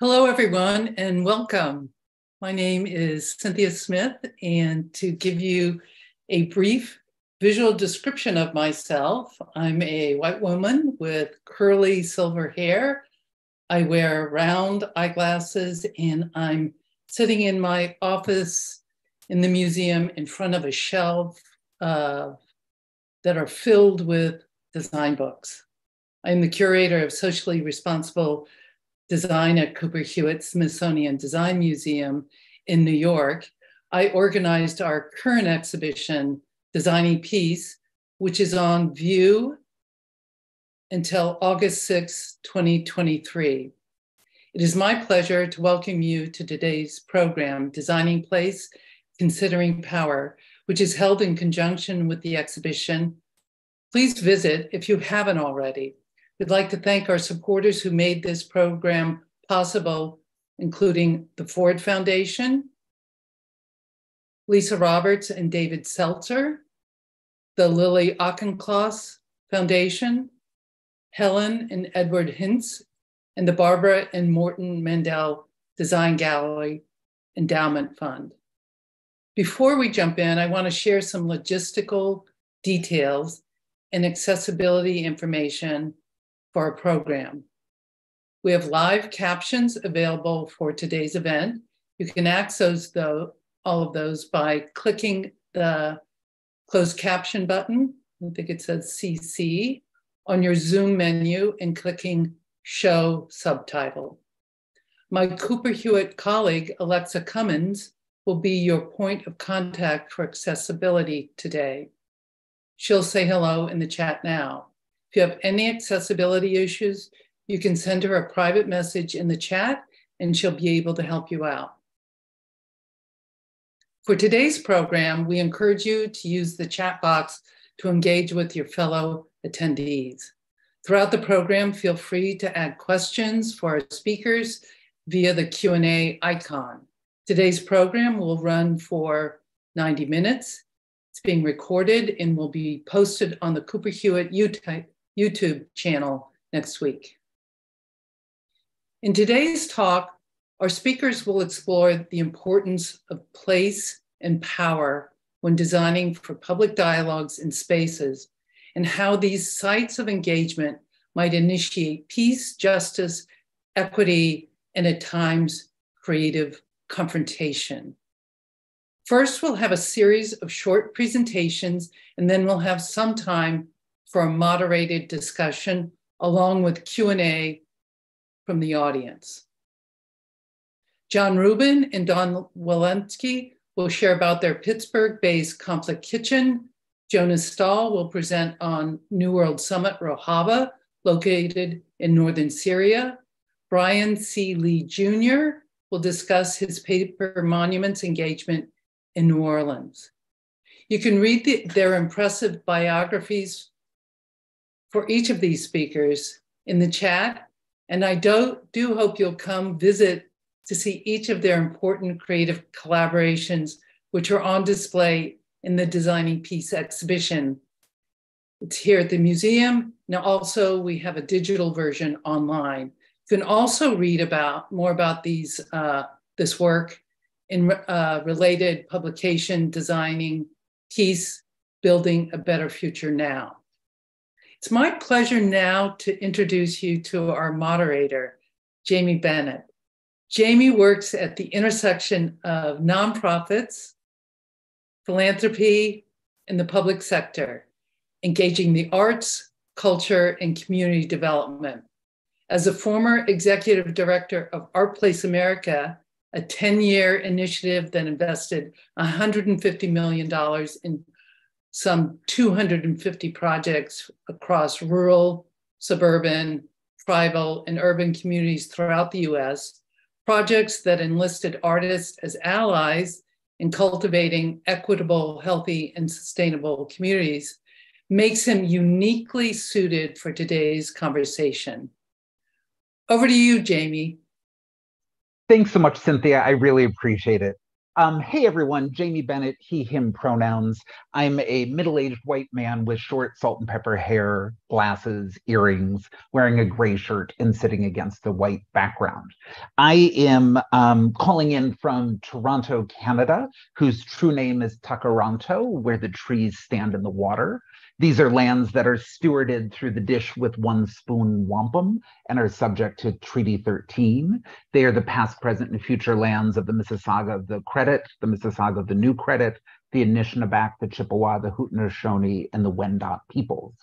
Hello, everyone, and welcome. My name is Cynthia Smith, and to give you a brief visual description of myself, I'm a white woman with curly silver hair. I wear round eyeglasses, and I'm sitting in my office in the museum in front of a shelf uh, that are filled with design books. I'm the curator of socially responsible design at Cooper Hewitt Smithsonian Design Museum in New York, I organized our current exhibition, Designing Peace, which is on view until August 6, 2023. It is my pleasure to welcome you to today's program, Designing Place, Considering Power, which is held in conjunction with the exhibition. Please visit if you haven't already We'd like to thank our supporters who made this program possible, including the Ford Foundation, Lisa Roberts and David Seltzer, the Lily Auchincloss Foundation, Helen and Edward Hintz, and the Barbara and Morton Mandel Design Gallery Endowment Fund. Before we jump in, I want to share some logistical details and accessibility information for our program. We have live captions available for today's event. You can access all of those by clicking the closed caption button. I think it says CC on your Zoom menu and clicking Show Subtitle. My Cooper Hewitt colleague, Alexa Cummins, will be your point of contact for accessibility today. She'll say hello in the chat now. If you have any accessibility issues, you can send her a private message in the chat and she'll be able to help you out. For today's program, we encourage you to use the chat box to engage with your fellow attendees. Throughout the program, feel free to add questions for our speakers via the Q&A icon. Today's program will run for 90 minutes. It's being recorded and will be posted on the Cooper Hewitt YouTube YouTube channel next week. In today's talk, our speakers will explore the importance of place and power when designing for public dialogues and spaces, and how these sites of engagement might initiate peace, justice, equity, and at times creative confrontation. First, we'll have a series of short presentations, and then we'll have some time for a moderated discussion along with Q&A from the audience. Jon Rubin and Dawn Weleski will share about their Pittsburgh-based Conflict Kitchen. Jonas Staal will present on New World Summit Rojava, located in northern Syria. Bryan C. Lee Jr. will discuss his paper monuments engagement in New Orleans. You can read the, their impressive biographies for each of these speakers in the chat. And I do, do hope you'll come visit to see each of their important creative collaborations, which are on display in the Designing Peace exhibition. It's here at the museum. Now, also, we have a digital version online. You can also read about more about these uh, this work in uh, related publication, Designing Peace, Building a Better Future Now. It's my pleasure now to introduce you to our moderator, Jamie Bennett. Jamie works at the intersection of nonprofits, philanthropy, and the public sector, engaging the arts, culture, and community development. As a former executive director of ArtPlace America, a 10 year initiative that invested $150 million in some 250 projects across rural, suburban, tribal, and urban communities throughout the US, projects that enlisted artists as allies in cultivating equitable, healthy, and sustainable communities makes him uniquely suited for today's conversation. Over to you, Jamie. Thanks so much, Cynthia. I really appreciate it. Um, hey everyone, Jamie Bennett, he, him pronouns. I'm a middle aged white man with short salt and pepper hair, glasses, earrings, wearing a gray shirt, and sitting against a white background. I am um, calling in from Toronto, Canada, whose true name is Tkaronto, where the trees stand in the water. These are lands that are stewarded through the dish with one spoon wampum and are subject to Treaty 13. They are the past, present, and future lands of the Mississauga of the Credit, the Mississauga of the New Credit, the Anishinaabeg, the Chippewa, the Haudenosaunee, and the Wendat peoples.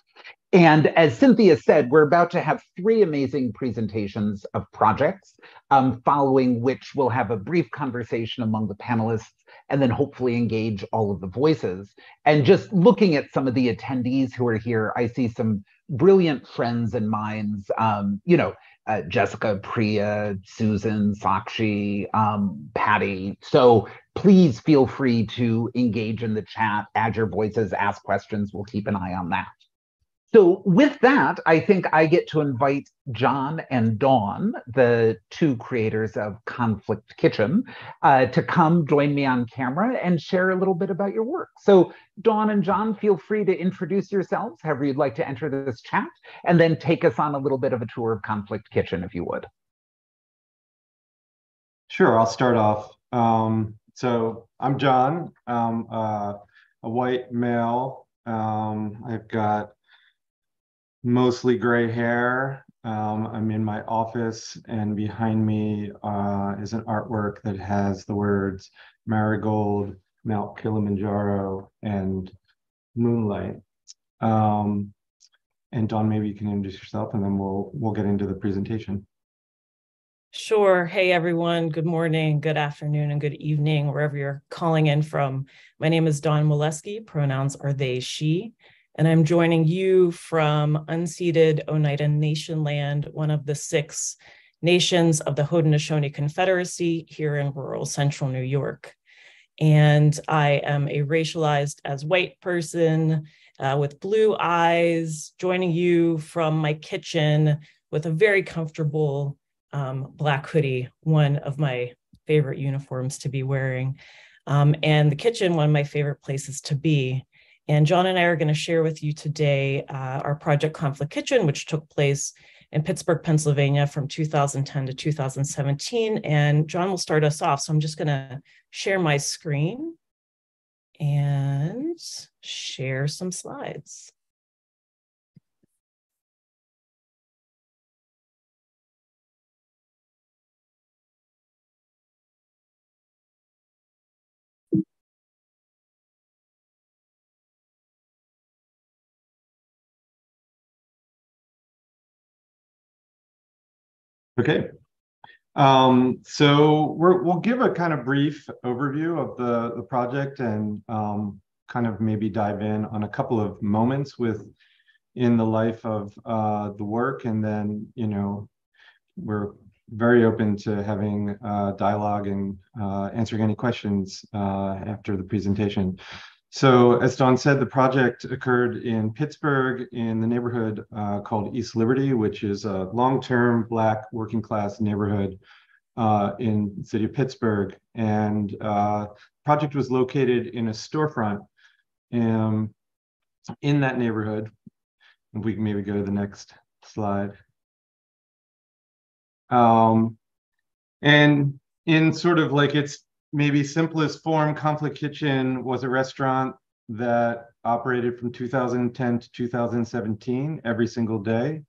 And as Cynthia said, we're about to have three amazing presentations of projects, um, following which we'll have a brief conversation among the panelists and then hopefully engage all of the voices. And just looking at some of the attendees who are here, I see some brilliant friends and minds, um, you know, uh, Jessica, Priya, Susan, Sakshi, um, Patty. So please feel free to engage in the chat, add your voices, ask questions. We'll keep an eye on that. So with that, I think I get to invite Jon and Dawn, the two creators of Conflict Kitchen, uh, to come join me on camera and share a little bit about your work. So Dawn and Jon, feel free to introduce yourselves, however you'd like to enter this chat, and then take us on a little bit of a tour of Conflict Kitchen, if you would. Sure, I'll start off. Um, so I'm Jon, I'm uh, a white male. Um, I've got mostly gray hair. Um, I'm in my office, and behind me uh, is an artwork that has the words marigold, Mount Kilimanjaro, and moonlight. Um, and Dawn, maybe you can introduce yourself, and then we'll we'll get into the presentation. Sure. Hey, everyone. Good morning, good afternoon, and good evening, wherever you're calling in from. My name is Dawn Weleski. Pronouns are they, she and I'm joining you from unceded Oneida Nation land, one of the six nations of the Haudenosaunee Confederacy here in rural central New York. And I am a racialized as white person uh, with blue eyes, joining you from my kitchen with a very comfortable um, black hoodie, one of my favorite uniforms to be wearing. Um, and the kitchen, one of my favorite places to be. And Jon and I are going to share with you today uh, our project Conflict Kitchen, which took place in Pittsburgh, Pennsylvania from 2010 to 2017. And Jon will start us off. So I'm just going to share my screen and share some slides. Okay. Um, so we will give a kind of brief overview of the, the project and um, kind of maybe dive in on a couple of moments with in the life of uh, the work. And then, you know, we're very open to having uh, dialogue and uh, answering any questions uh, after the presentation. So as Dawn said, the project occurred in Pittsburgh in the neighborhood uh, called East Liberty, which is a long-term Black working class neighborhood uh, in the city of Pittsburgh. And uh, project was located in a storefront um, in that neighborhood. If we can maybe go to the next slide. Um, and in sort of like its maybe simplest form, Conflict Kitchen was a restaurant that operated from 2010 to 2017 every single day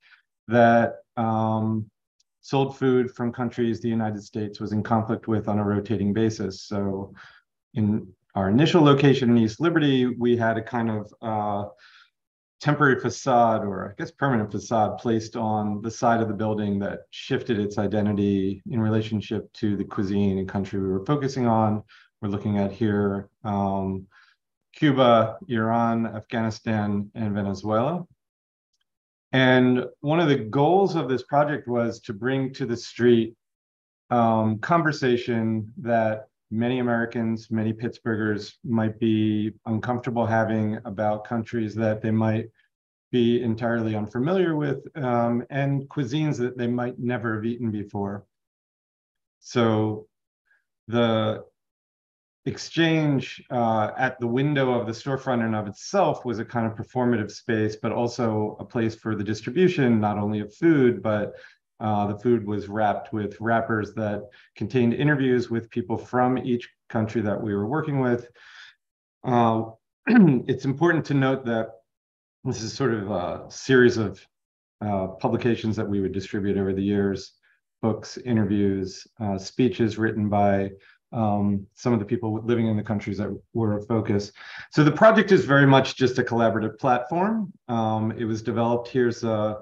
that um, sold food from countries the United States was in conflict with on a rotating basis. So in our initial location in East Liberty, we had a kind of uh, temporary facade or I guess permanent facade placed on the side of the building that shifted its identity in relationship to the cuisine and country we were focusing on. We're looking at here um, Cuba, Iran, Afghanistan, and Venezuela. And one of the goals of this project was to bring to the street um, conversation that many Americans, many Pittsburghers might be uncomfortable having about countries that they might be entirely unfamiliar with um, and cuisines that they might never have eaten before. So the exchange uh, at the window of the storefront and of itself was a kind of performative space, but also a place for the distribution, not only of food, but uh, the food was wrapped with wrappers that contained interviews with people from each country that we were working with. Uh, it's important to note that this is sort of a series of uh, publications that we would distribute over the years, books, interviews, uh, speeches written by um, some of the people living in the countries that were a focus. So the project is very much just a collaborative platform. Um, it was developed, here's a,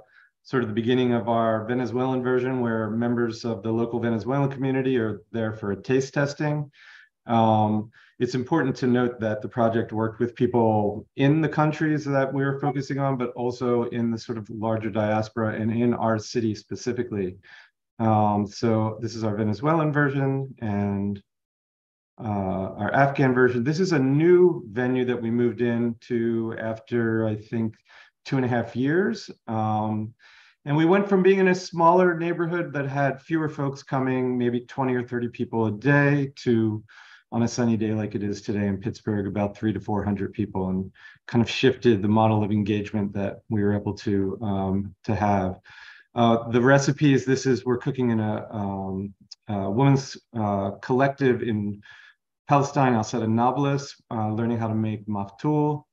sort of the beginning of our Venezuelan version where members of the local Venezuelan community are there for a taste testing. Um, it's important to note that the project worked with people in the countries that we were focusing on, but also in the sort of larger diaspora and in our city specifically. Um, so this is our Venezuelan version and uh, our Afghan version. This is a new venue that we moved into after, I think, two and a half years. Um, and we went from being in a smaller neighborhood that had fewer folks coming, maybe 20 or 30 people a day, to on a sunny day like it is today in Pittsburgh, about three to 400 people, and kind of shifted the model of engagement that we were able to um, to have. Uh, the recipes, this is, we're cooking in a, um, a women's uh, collective in Palestine, Al-Sada Nablus, uh, learning how to make maftul.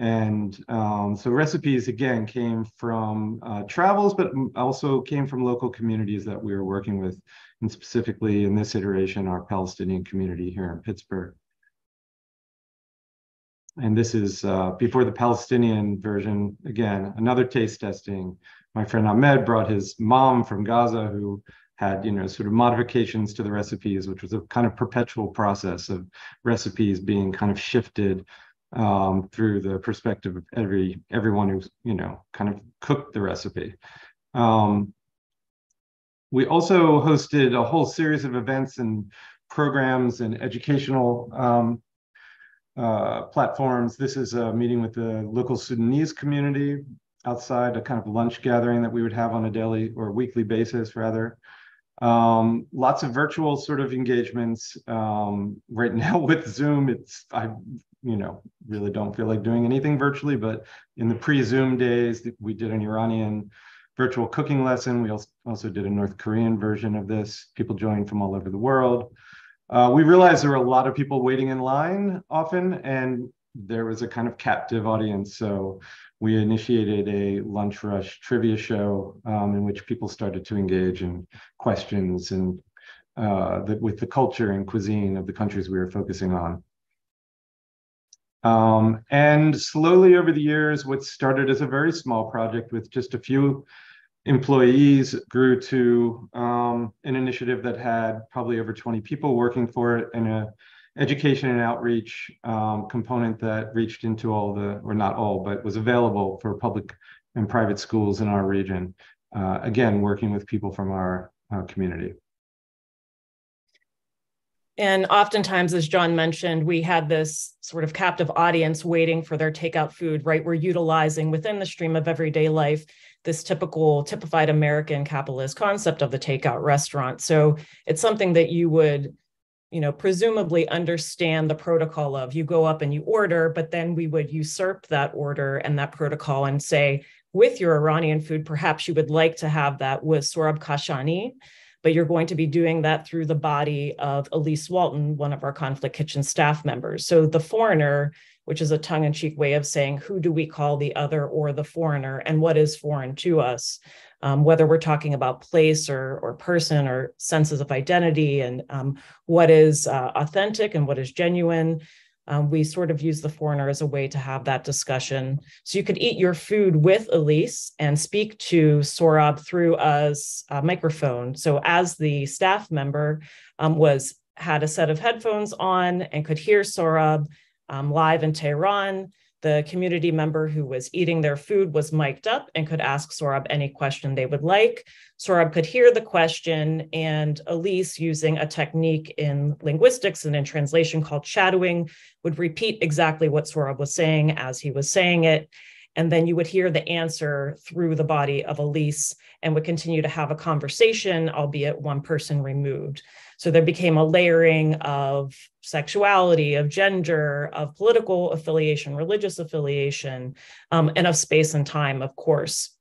And um, so recipes, again, came from uh, travels, but also came from local communities that we were working with, and specifically in this iteration, our Palestinian community here in Pittsburgh. And this is uh, before the Palestinian version, again, another taste testing. My friend Ahmed brought his mom from Gaza who had you know sort of modifications to the recipes, which was a kind of perpetual process of recipes being kind of shifted um, through the perspective of every everyone who's you know kind of cooked the recipe. Um, we also hosted a whole series of events and programs and educational um, uh, platforms. This is a meeting with the local Sudanese community outside, a kind of lunch gathering that we would have on a daily or weekly basis, rather. Um, lots of virtual sort of engagements. Um, right now with Zoom, it's I you know really don't feel like doing anything virtually, but in the pre-Zoom days, we did an Iranian virtual cooking lesson. We also did a North Korean version of this. People joined from all over the world. Uh, we realized there were a lot of people waiting in line often, and there was a kind of captive audience. So we initiated a lunch rush trivia show um, in which people started to engage in questions and uh, the, with the culture and cuisine of the countries we were focusing on. Um, and slowly over the years, what started as a very small project with just a few employees grew to um, an initiative that had probably over 20 people working for it and a education and outreach um, component that reached into all the, or not all, but was available for public and private schools in our region. Uh, again, working with people from our uh, community. And oftentimes, as Jon mentioned, we had this sort of captive audience waiting for their takeout food, right? We're utilizing within the stream of everyday life this typical, typified American capitalist concept of the takeout restaurant. So it's something that you would you know, presumably understand the protocol of you go up and you order, but then we would usurp that order and that protocol and say, with your Iranian food, perhaps you would like to have that with Sohrab Kashani, but you're going to be doing that through the body of Elise Walton, one of our conflict kitchen staff members. So the foreigner, which is a tongue in cheek way of saying, who do we call the other or the foreigner, and what is foreign to us? Um, whether we're talking about place or, or person or senses of identity and um, what is uh, authentic and what is genuine. Um, we sort of use the foreigner as a way to have that discussion. So you could eat your food with Elise and speak to Sohrab through a, a microphone. So as the staff member um, was had a set of headphones on and could hear Sohrab um, live in Tehran, the community member who was eating their food was mic'd up and could ask Sohrab any question they would like. Sohrab could hear the question, and Elise, using a technique in linguistics and in translation called shadowing, would repeat exactly what Sohrab was saying as he was saying it. And then you would hear the answer through the body of Elise and would continue to have a conversation, albeit one person removed. So there became a layering of sexuality, of gender, of political affiliation, religious affiliation, um, and of space and time, of course,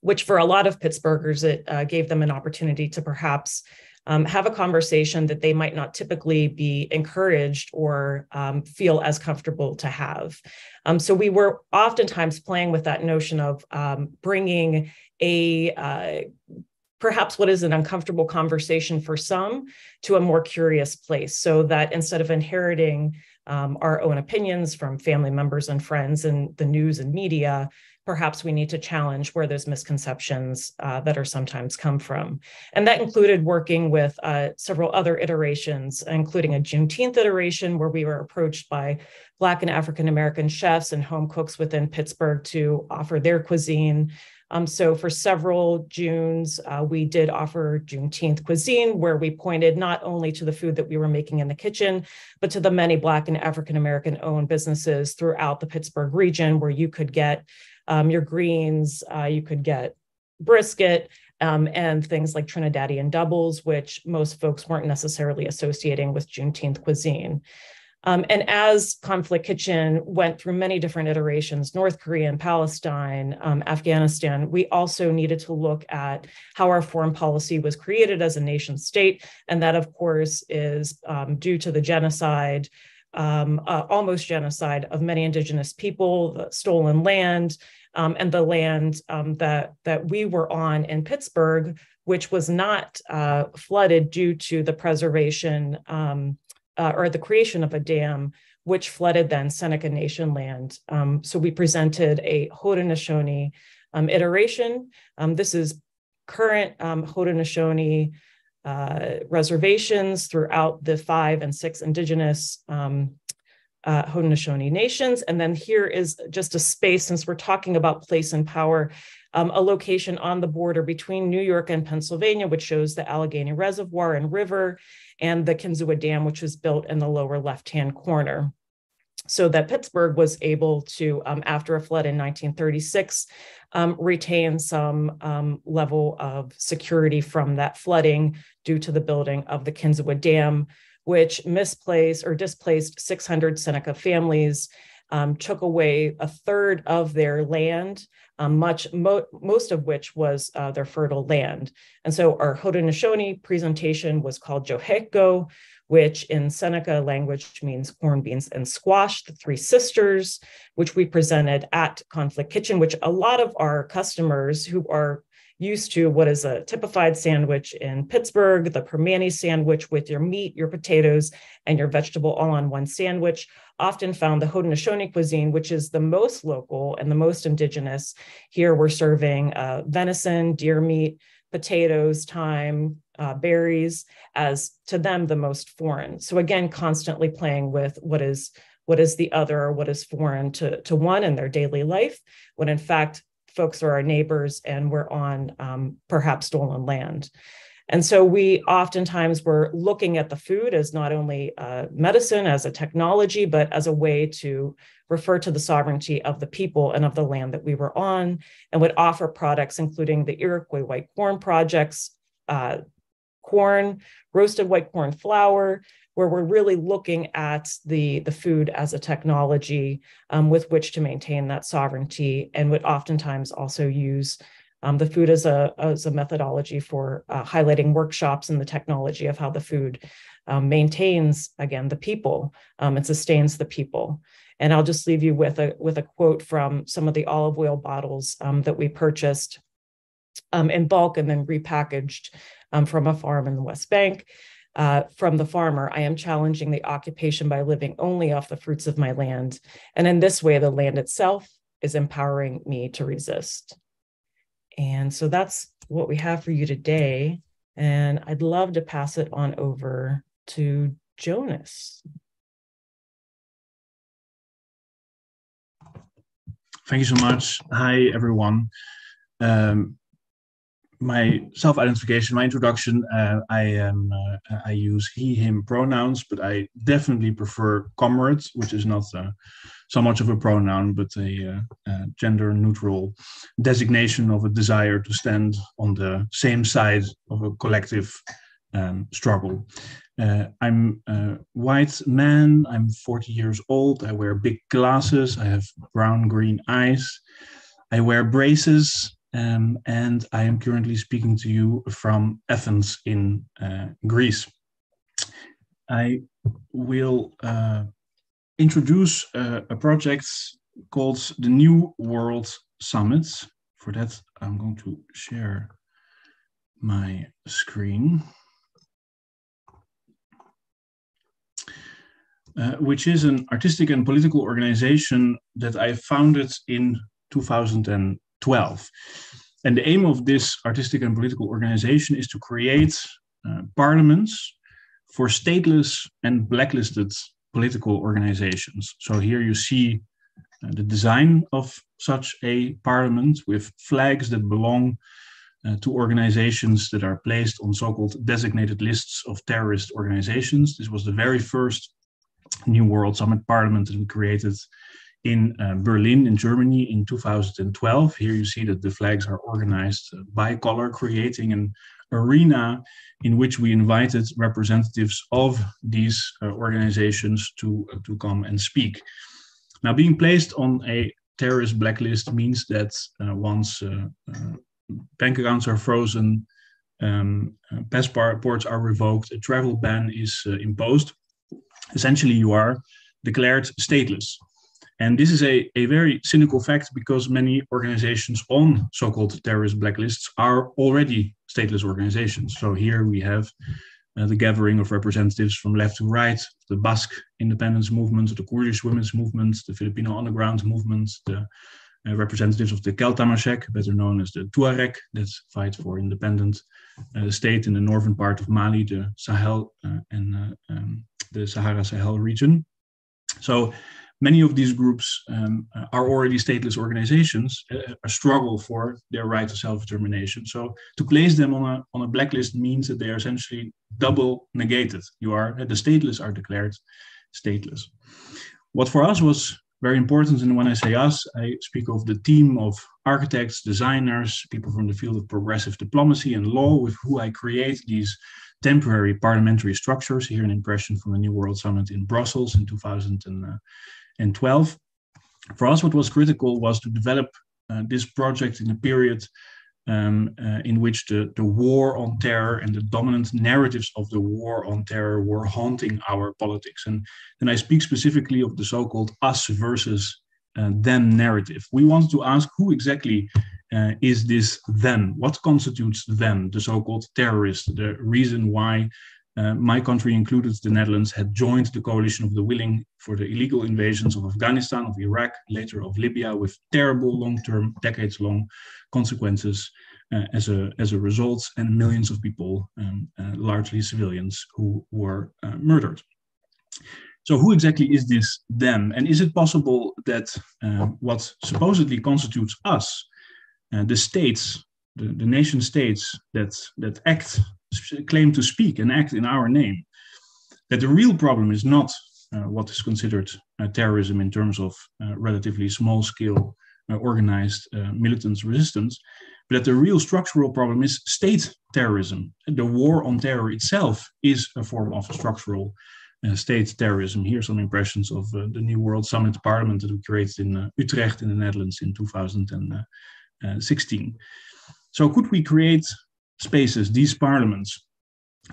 which for a lot of Pittsburghers, it uh, gave them an opportunity to perhaps um, have a conversation that they might not typically be encouraged or um, feel as comfortable to have. Um, so we were oftentimes playing with that notion of um, bringing a uh, perhaps what is an uncomfortable conversation for some to a more curious place so that instead of inheriting um, our own opinions from family members and friends and the news and media perhaps we need to challenge where those misconceptions uh, that are sometimes come from. And that included working with uh, several other iterations, including a Juneteenth iteration where we were approached by Black and African American chefs and home cooks within Pittsburgh to offer their cuisine. Um, so for several Junes, uh, we did offer Juneteenth cuisine, where we pointed not only to the food that we were making in the kitchen, but to the many Black and African American owned businesses throughout the Pittsburgh region, where you could get um, your greens, uh, you could get brisket, um, and things like Trinidadian doubles, which most folks weren't necessarily associating with Juneteenth cuisine. Um, and as Conflict Kitchen went through many different iterations, North Korea and Palestine, um, Afghanistan, we also needed to look at how our foreign policy was created as a nation state. And that, of course, is um, due to the genocide um, uh, almost genocide of many indigenous people, the stolen land, um, and the land um, that that we were on in Pittsburgh, which was not uh, flooded due to the preservation um, uh, or the creation of a dam, which flooded then Seneca Nation land. Um, so we presented a Haudenosaunee um, iteration. this is current Haudenosaunee uh, reservations throughout the five and six indigenous um, uh, Haudenosaunee nations. And then here is just a space, since we're talking about place and power, um, a location on the border between New York and Pennsylvania, which shows the Allegheny Reservoir and River, and the Kinzua Dam, which was built in the lower left-hand corner. So that Pittsburgh was able to, um, after a flood in 1936, um, retain some um, level of security from that flooding due to the building of the Kinzua Dam, which misplaced or displaced 600 Seneca families, um, took away a third of their land, um, much mo- most of which was uh, their fertile land. And so our Haudenosaunee presentation was called Joheko, which in Seneca language means corn, beans, and squash, the three sisters, which we presented at Conflict Kitchen, which a lot of our customers who are used to what is a typified sandwich in Pittsburgh, the Primanti sandwich with your meat, your potatoes, and your vegetable all on one sandwich, often found the Haudenosaunee cuisine, which is the most local and the most indigenous. Here we're serving uh, venison, deer meat, potatoes, thyme, uh, berries as to them the most foreign. So again, constantly playing with what is what is the other or what is foreign to, to one in their daily life, when in fact folks are our neighbors and we're on um, perhaps stolen land. And so we oftentimes were looking at the food as not only uh, medicine, as a technology, but as a way to refer to the sovereignty of the people and of the land that we were on, and would offer products including the Iroquois white corn projects, uh, corn, roasted white corn flour, where we're really looking at the, the food as a technology um, with which to maintain that sovereignty and would oftentimes also use um, the food as a, as a methodology for uh, highlighting workshops and the technology of how the food um, maintains, again, the people um, and sustains the people. And I'll just leave you with a, with a quote from some of the olive oil bottles um, that we purchased um, in bulk and then repackaged um, from a farm in the West Bank. Uh, from the farmer, I am challenging the occupation by living only off the fruits of my land. And in this way, the land itself is empowering me to resist. And so that's what we have for you today. And I'd love to pass it on over to Jonas. Thank you so much. Hi, everyone. Um, my self-identification, my introduction, uh, I am uh, I use he/him pronouns, but I definitely prefer comrades, which is not uh, so much of a pronoun, but a, uh, a gender-neutral designation of a desire to stand on the same side of a collective um, struggle. Uh, I'm a white man. I'm 40 years old. I wear big glasses. I have brown-green eyes. I wear braces um, and I am currently speaking to you from Athens in uh, Greece. I will uh, introduce uh, a project called the New World Summit. For that, I'm going to share my screen. Uh, which is an artistic and political organization that I founded in 2012. And the aim of this artistic and political organization is to create uh, parliaments for stateless and blacklisted political organizations. So here you see uh, the design of such a parliament with flags that belong uh, to organizations that are placed on so-called designated lists of terrorist organizations. This was the very first New World Summit Parliament that we created in uh, Berlin, in Germany, in 2012. Here you see that the flags are organized by color, creating an arena in which we invited representatives of these uh, organizations to, uh, to come and speak. Now, being placed on a terrorist blacklist means that uh, once uh, uh, bank accounts are frozen, um, passports are revoked, a travel ban is imposed. Essentially, you are declared stateless. And this is a, a very cynical fact because many organizations on so called terrorist blacklists are already stateless organizations. So here we have uh, the gathering of representatives from left to right, the Basque independence movement, the Kurdish women's movement, the Filipino underground movement, the uh, representatives of the Kel Tamasheq, better known as the Tuareg, that fight for independent uh, state in the northern part of Mali, the Sahel uh, and uh, um, the Sahara Sahel region. So many of these groups um, are already stateless organizations, uh, a struggle for their right to self-determination. So to place them on a, on a blacklist means that they are essentially double negated. You are, the stateless are declared stateless. What for us was very important, and when I say us, I speak of the team of architects, designers, people from the field of progressive diplomacy and law with who I create these temporary parliamentary structures. Here, an impression from the New World Summit in Brussels in 2000 and, uh, and 12. For us, what was critical was to develop uh, this project in a period um, uh, in which the, the war on terror and the dominant narratives of the war on terror were haunting our politics. And then I speak specifically of the so called us versus uh, them narrative. We wanted to ask who exactly uh, is this them? What constitutes them, the so called terrorists, the reason why uh, my country included, the Netherlands, had joined the coalition of the willing for the illegal invasions of Afghanistan, of Iraq, later of Libya, with terrible long-term, decades-long consequences uh, as a as a result, and millions of people, um, uh, largely civilians, who were uh, murdered. So, who exactly is this them? And is it possible that uh, what supposedly constitutes us, the states, the, the nation states that that act claim to speak and act in our name. That the real problem is not uh, what is considered uh, terrorism in terms of uh, relatively small scale uh, organized uh, militant resistance, but that the real structural problem is state terrorism. The war on terror itself is a form of structural uh, state terrorism. Here are some impressions of the New World Summit Parliament that we created in Utrecht in the Netherlands in 2016. So, could we create spaces, these parliaments,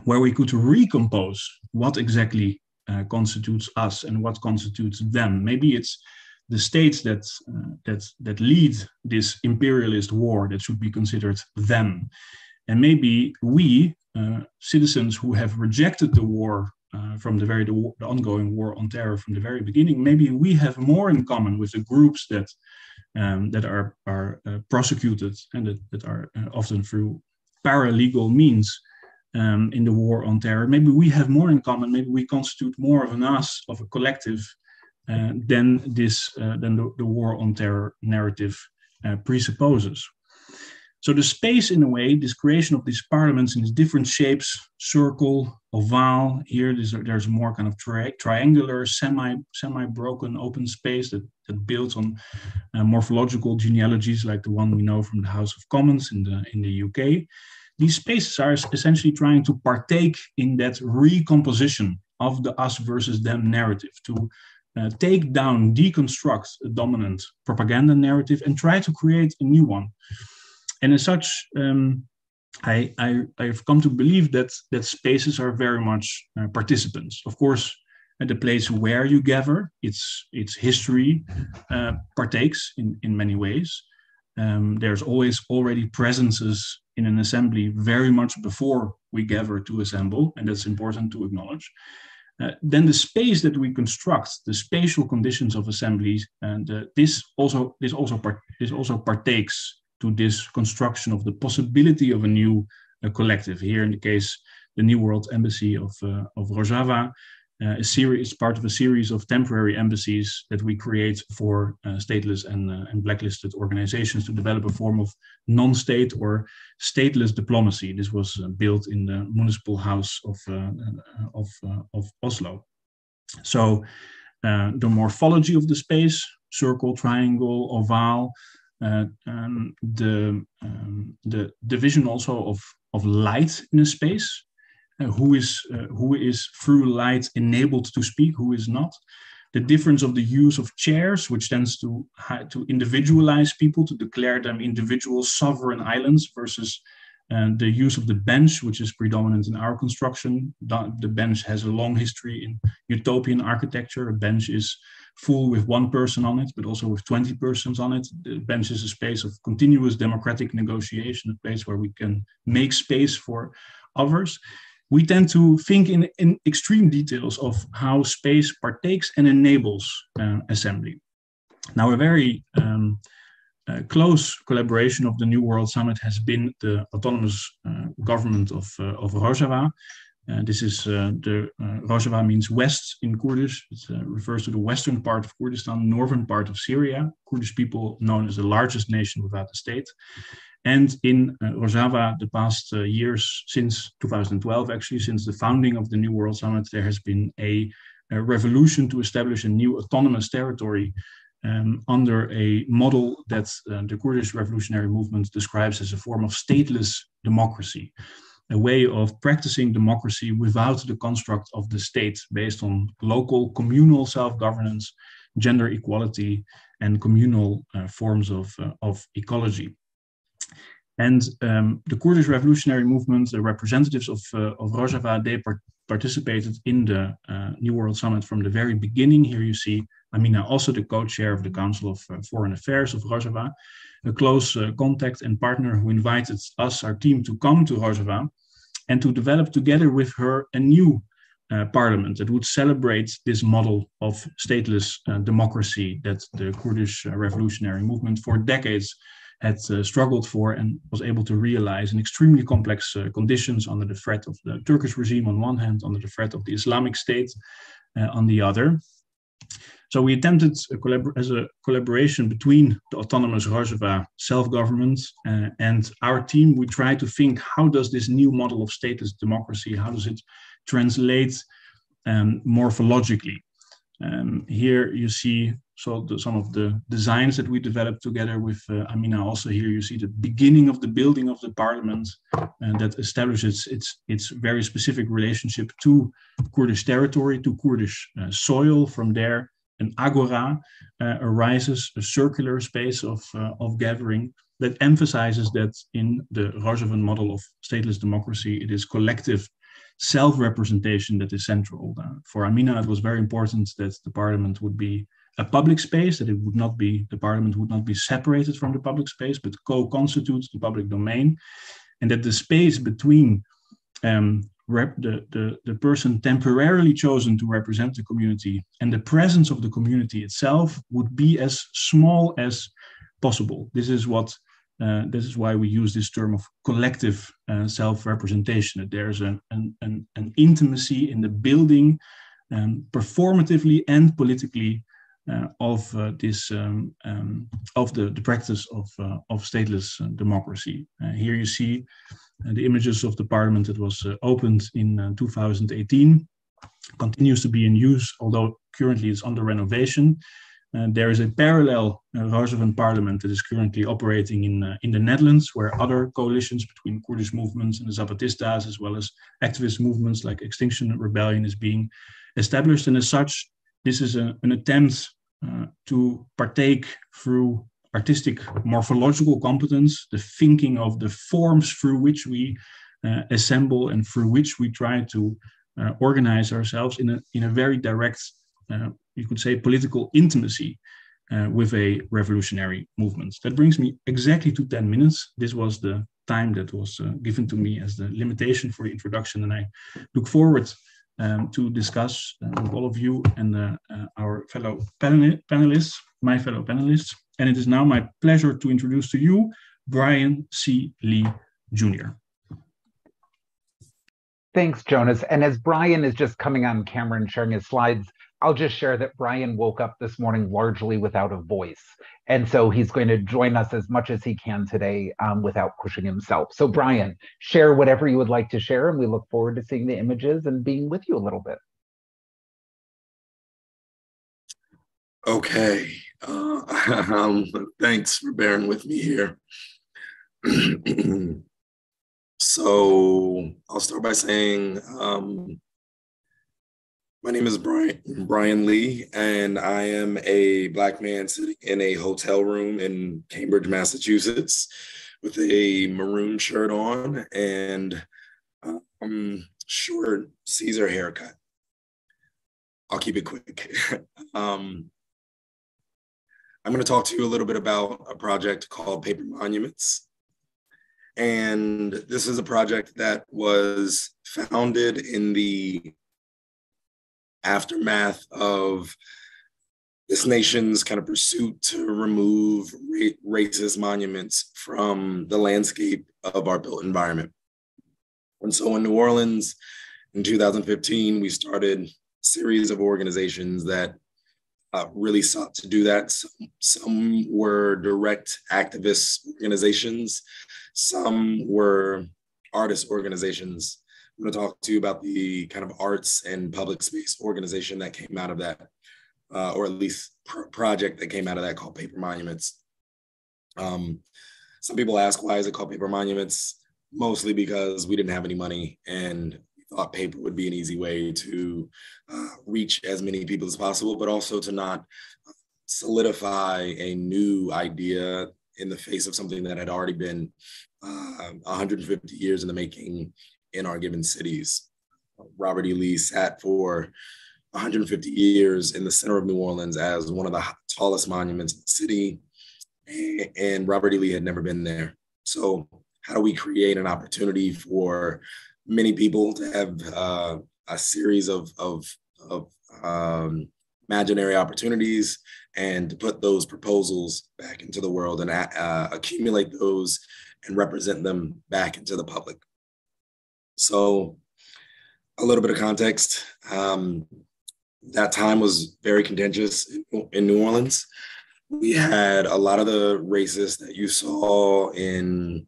where we could recompose what exactly uh, constitutes us and what constitutes them. Maybe it's the states that uh, that that lead this imperialist war that should be considered them, and maybe we uh, citizens who have rejected the war. Uh, from the very the, the, ongoing war on terror from the very beginning, maybe we have more in common with the groups that um, that are are uh, prosecuted and that, that are uh, often through paralegal means um, in the war on terror. Maybe we have more in common. Maybe we constitute more of an us, of a collective, uh, than this, uh, than the, the, war on terror narrative uh, presupposes. So the space, in a way, this creation of these parliaments in these different shapes, circle, oval. Here, there's, there's more kind of tri triangular, semi semi broken open space that that builds on uh, morphological genealogies like the one we know from the House of Commons in the in the UK. These spaces are essentially trying to partake in that recomposition of the us versus them narrative to uh, take down, deconstruct a dominant propaganda narrative, and try to create a new one and as such, um, I, I have come to believe that that spaces are very much uh, participants. Of course, at the place where you gather, its its history uh, partakes in in many ways. Um, there's always already presences in an assembly very much before we gather to assemble, and that's important to acknowledge. Uh, then the space that we construct, the spatial conditions of assemblies, and uh, this also this also part, this also partakes to this construction of the possibility of a new uh, collective. Here, in the case, the New World Embassy of, uh, of Rojava, uh, a series part of a series of temporary embassies that we create for uh, stateless and, uh, and blacklisted organizations to develop a form of non-state or stateless diplomacy. This was uh, built in the municipal house of of, of Oslo. So the morphology of the space, circle, triangle, oval, um, the um, the division also of of light in a space. Uh, who is uh, who is through light enabled to speak? Who is not? The difference of the use of chairs, which tends to to individualize people, to declare them individual sovereign islands, versus and the use of the bench, which is predominant in our construction. The bench has a long history in utopian architecture. A bench is full with one person on it, but also with 20 persons on it. The bench is a space of continuous democratic negotiation, a place where we can make space for others. We tend to think in, in extreme details of how space partakes and enables uh, assembly. Now, a very um, uh, close collaboration of the New World Summit has been the autonomous uh, government of, uh, of Rojava, uh, this is uh, the uh, Rojava means west in Kurdish. It uh, refers to the western part of Kurdistan, northern part of Syria. Kurdish people known as the largest nation without a state. And in uh, Rojava, the past uh, years, since 2012, actually, since the founding of the New World Summit, there has been a, a revolution to establish a new autonomous territory um, under a model that the Kurdish revolutionary movement describes as a form of stateless democracy a way of practicing democracy without the construct of the state based on local communal self-governance, gender equality, and communal uh, forms of, uh, of ecology. And um, the Kurdish revolutionary movement, the representatives of, uh, of Rojava, they par participated in the uh, New World Summit from the very beginning. Here you see Amina, also the co-chair of the Council of uh, Foreign Affairs of Rojava, a close uh, contact and partner who invited us, our team, to come to Rojava and to develop together with her a new uh, parliament that would celebrate this model of stateless uh, democracy that the Kurdish uh, revolutionary movement for decades had uh, struggled for and was able to realize in extremely complex conditions under the threat of the Turkish regime on one hand, under the threat of the Islamic State on the other. So we attempted a as a collaboration between the autonomous Rojava self-government uh, and our team. We try to think how does this new model of stateless democracy, how does it translate um, morphologically? Um, here you see so the, some of the designs that we developed together with uh, Amina. Also here you see the beginning of the building of the parliament and that establishes its, its very specific relationship to Kurdish territory, to Kurdish uh, soil. From there, an agora uh, arises, a circular space of, uh, of gathering that emphasizes that in the Rojavan model of stateless democracy, it is collective self-representation that is central. Uh, for Amina, it was very important that the parliament would be a public space, that it would not be, the parliament would not be separated from the public space, but co-constitutes the public domain, and that the space between um, the, the, the person temporarily chosen to represent the community and the presence of the community itself would be as small as possible. This is what uh, this is why we use this term of collective uh, self-representation. That there's an, an, an, intimacy in the building, um, performatively and politically, of uh, this um, um, of the, the practice of uh, of stateless uh, democracy. here you see the images of the parliament that was opened in 2018. Continues to be in use, although currently it's under renovation. Uh, there is a parallel uh, Roosevelt parliament that is currently operating in, uh, in the Netherlands, where other coalitions between Kurdish movements and the Zapatistas, as well as activist movements like Extinction Rebellion, is being established. And as such, this is a, an attempt uh, to partake through artistic morphological competence, the thinking of the forms through which we uh, assemble and through which we try to uh, organize ourselves in a, in a very direct uh, you could say, political intimacy uh, with a revolutionary movement. That brings me exactly to 10 minutes. This was the time that was uh, given to me as the limitation for the introduction, and I look forward um, to discuss uh, with all of you and uh, uh, our fellow panel panelists, my fellow panelists. And it is now my pleasure to introduce to you Bryan C. Lee Jr. Thanks, Jonas. And as Bryan is just coming on camera and sharing his slides, I'll just share that Bryan woke up this morning largely without a voice. And so he's going to join us as much as he can today um, without pushing himself. So, Bryan, share whatever you would like to share, and we look forward to seeing the images and being with you a little bit. Okay. Uh, um, thanks for bearing with me here. so, I'll start by saying, um, my name is Bryan Bryan Lee, and I am a black man sitting in a hotel room in Cambridge, Massachusetts, with a maroon shirt on and um, short Caesar haircut. I'll keep it quick. um, I'm going to talk to you a little bit about a project called Paper Monuments. And this is a project that was founded in the aftermath of this nation's kind of pursuit to remove ra- racist monuments from the landscape of our built environment. And so in New Orleans in 2015, we started a series of organizations that uh, really sought to do that. Some, some were direct activist organizations, some were artist organizations I'm going to talk to you about the kind of arts and public space organization that came out of that, uh, or at least pr- project that came out of that called Paper Monuments. Um, some people ask why is it called Paper Monuments? Mostly because we didn't have any money and thought paper would be an easy way to uh, reach as many people as possible, but also to not solidify a new idea in the face of something that had already been uh, 150 years in the making in our given cities. Robert E. Lee sat for 150 years in the center of New Orleans as one of the tallest monuments in the city, and Robert E. Lee had never been there. So, how do we create an opportunity for many people to have uh, a series of, of, of um, imaginary opportunities and to put those proposals back into the world and uh, accumulate those and represent them back into the public? So, a little bit of context. Um, that time was very contentious in, New Orleans. We had a lot of the racists that you saw in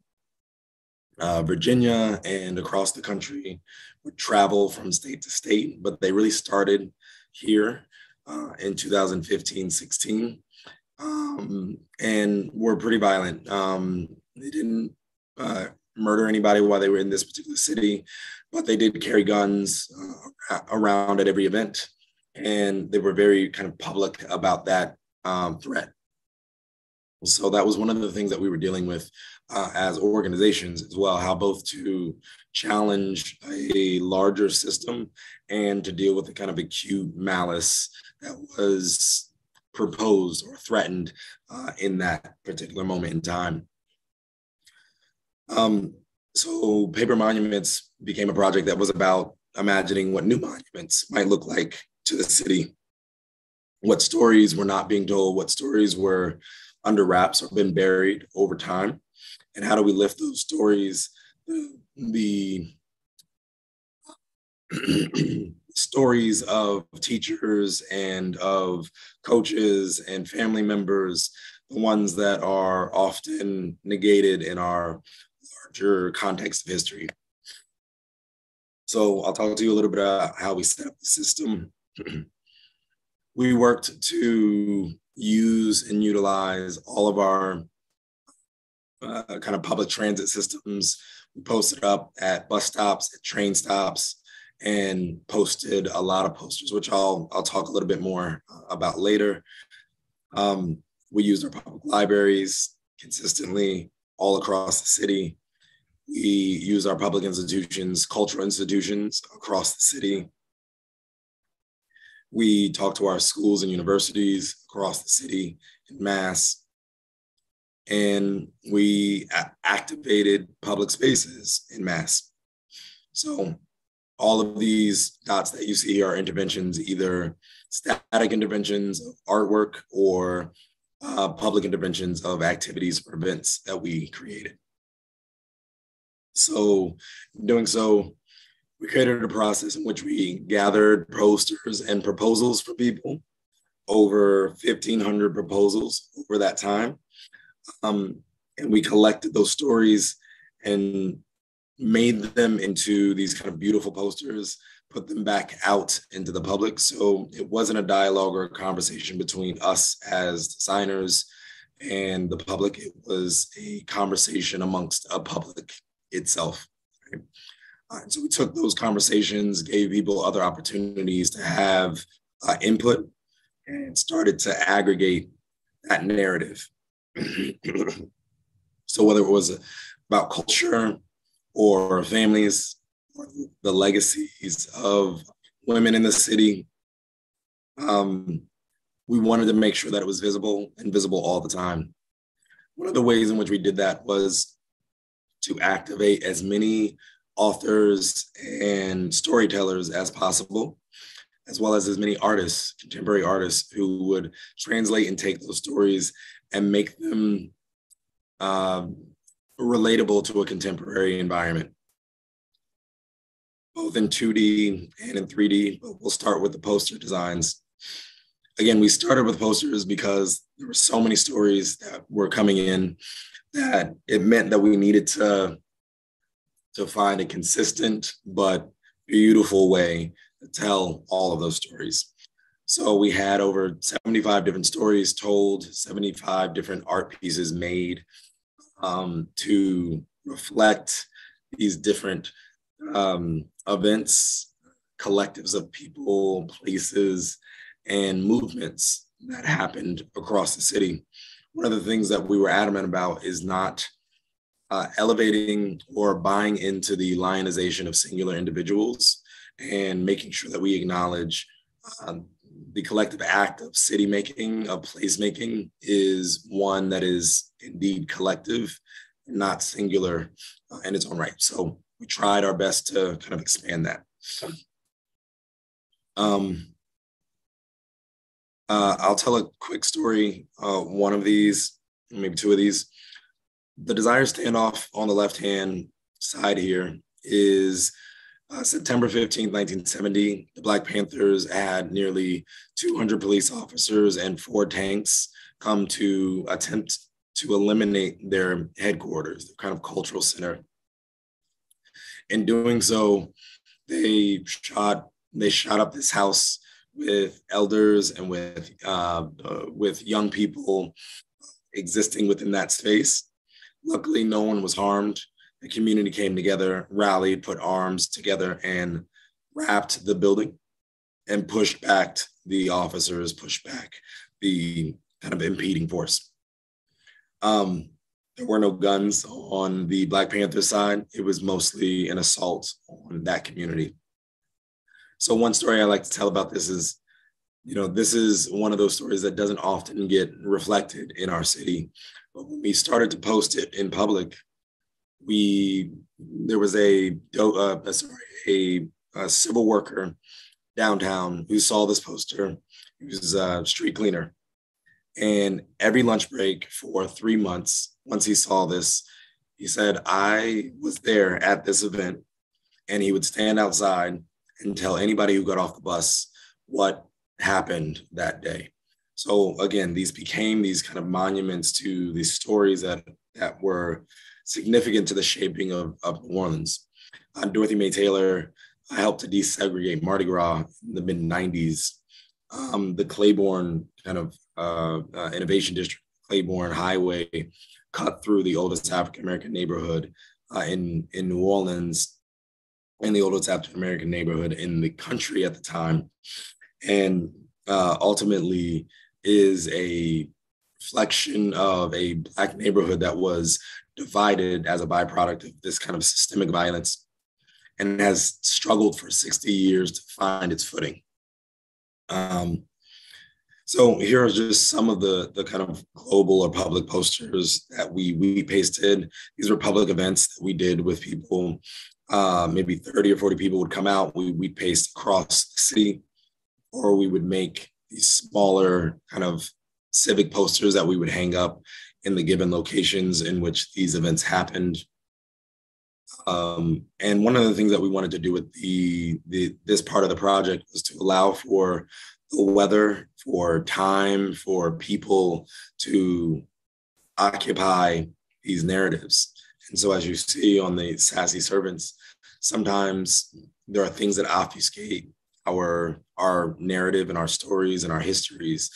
uh, Virginia and across the country would travel from state to state, but they really started here uh, in 2015 16 um, and were pretty violent. Um, they didn't uh, murder anybody while they were in this particular city, but they did carry guns uh, around at every event. And they were very kind of public about that um, threat. So that was one of the things that we were dealing with uh, as organizations as well, how both to challenge a larger system and to deal with the kind of acute malice that was proposed or threatened uh, in that particular moment in time. Um, so Paper Monuments became a project that was about imagining what new monuments might look like to the city, what stories were not being told, what stories were under wraps or been buried over time, and how do we lift those stories, the, stories of teachers and of coaches and family members, the ones that are often negated in our larger context of history. So I'll talk to you a little bit about how we set up the system. we worked to use and utilize all of our uh, kind of public transit systems. We posted up at bus stops, at train stops, and posted a lot of posters, which I'll I'll talk a little bit more about later. Um, we used our public libraries consistently all across the city. We use our public institutions, cultural institutions across the city. We talk to our schools and universities across the city in mass. And we activated public spaces in mass. So all of these dots that you see are interventions, either static interventions of artwork or uh, public interventions of activities or events that we created. So, doing so, we created a process in which we gathered posters and proposals for people, over 1,500 proposals over that time. Um, and we collected those stories and made them into these kind of beautiful posters, put them back out into the public. So it wasn't a dialogue or a conversation between us as designers and the public. It was a conversation amongst a public itself. Right? Uh, so we took those conversations, gave people other opportunities to have uh, input, and started to aggregate that narrative. so whether it was about culture or families, or the legacies of women in the city, um, we wanted to make sure that it was visible and visible all the time. One of the ways in which we did that was to activate as many authors and storytellers as possible, as well as as many artists, contemporary artists, who would translate and take those stories and make them um, relatable to a contemporary environment, both in 2D and in 3D. But we'll start with the poster designs. Again, we started with posters because there were so many stories that were coming in that it meant that we needed to to find a consistent but beautiful way to tell all of those stories. So we had over 75 different stories told, 75 different art pieces made um, to reflect these different um, events, collectives of people, places, and movements that happened across the city. One of the things that we were adamant about is not uh, elevating or buying into the lionization of singular individuals and making sure that we acknowledge uh, the collective act of city making, of place making, is one that is indeed collective, not singular uh, in its own right. So we tried our best to kind of expand that. Um, uh, I'll tell a quick story. Uh, one of these, maybe two of these the Desire standoff on the left hand side here is uh, September 15, 1970. The Black Panthers had nearly 200 police officers and four tanks come to attempt to eliminate their headquarters, their kind of cultural center. In doing so, they shot they shot up this house with elders and with uh, uh, with young people existing within that space. Luckily, no one was harmed. The community came together, rallied, put arms together, and wrapped the building and pushed back the officers, pushed back the kind of impeding force. Um, there were no guns on the Black Panther side. It was mostly an assault on that community. So, one story I like to tell about this is you know, this is one of those stories that doesn't often get reflected in our city. But when we started to post it in public, we there was a uh, sorry a, a, civil worker downtown who saw this poster. He was a street cleaner, and every lunch break for three months, once he saw this, he said, "I was there at this event," and he would stand outside and tell anybody who got off the bus what happened that day. So again, these became these kind of monuments to these stories that that were significant to the shaping of, of New Orleans. Uh, Dorothy Mae Taylor helped to desegregate Mardi Gras in the mid 90s. Um, the Claiborne kind of uh, uh, innovation district, Claiborne Highway, cut through the oldest African American neighborhood uh, in, in New Orleans and the oldest African American neighborhood in the country at the time. And uh, ultimately is a reflection of a Black neighborhood that was divided as a byproduct of this kind of systemic violence and has struggled for 60 years to find its footing. Um, so here are just some of the, the kind of global or public posters that we, we pasted. These were public events that we did with people. Uh, maybe 30 or 40 people would come out. We, we'd paste across the city, or we would make these smaller kind of civic posters that we would hang up in the given locations in which these events happened. Um, and one of the things that we wanted to do with the, the this part of the project was to allow for the weather, for time, for people to occupy these narratives. And so, as you see on the sassy servants, sometimes there are things that obfuscate our our narrative and our stories and our histories,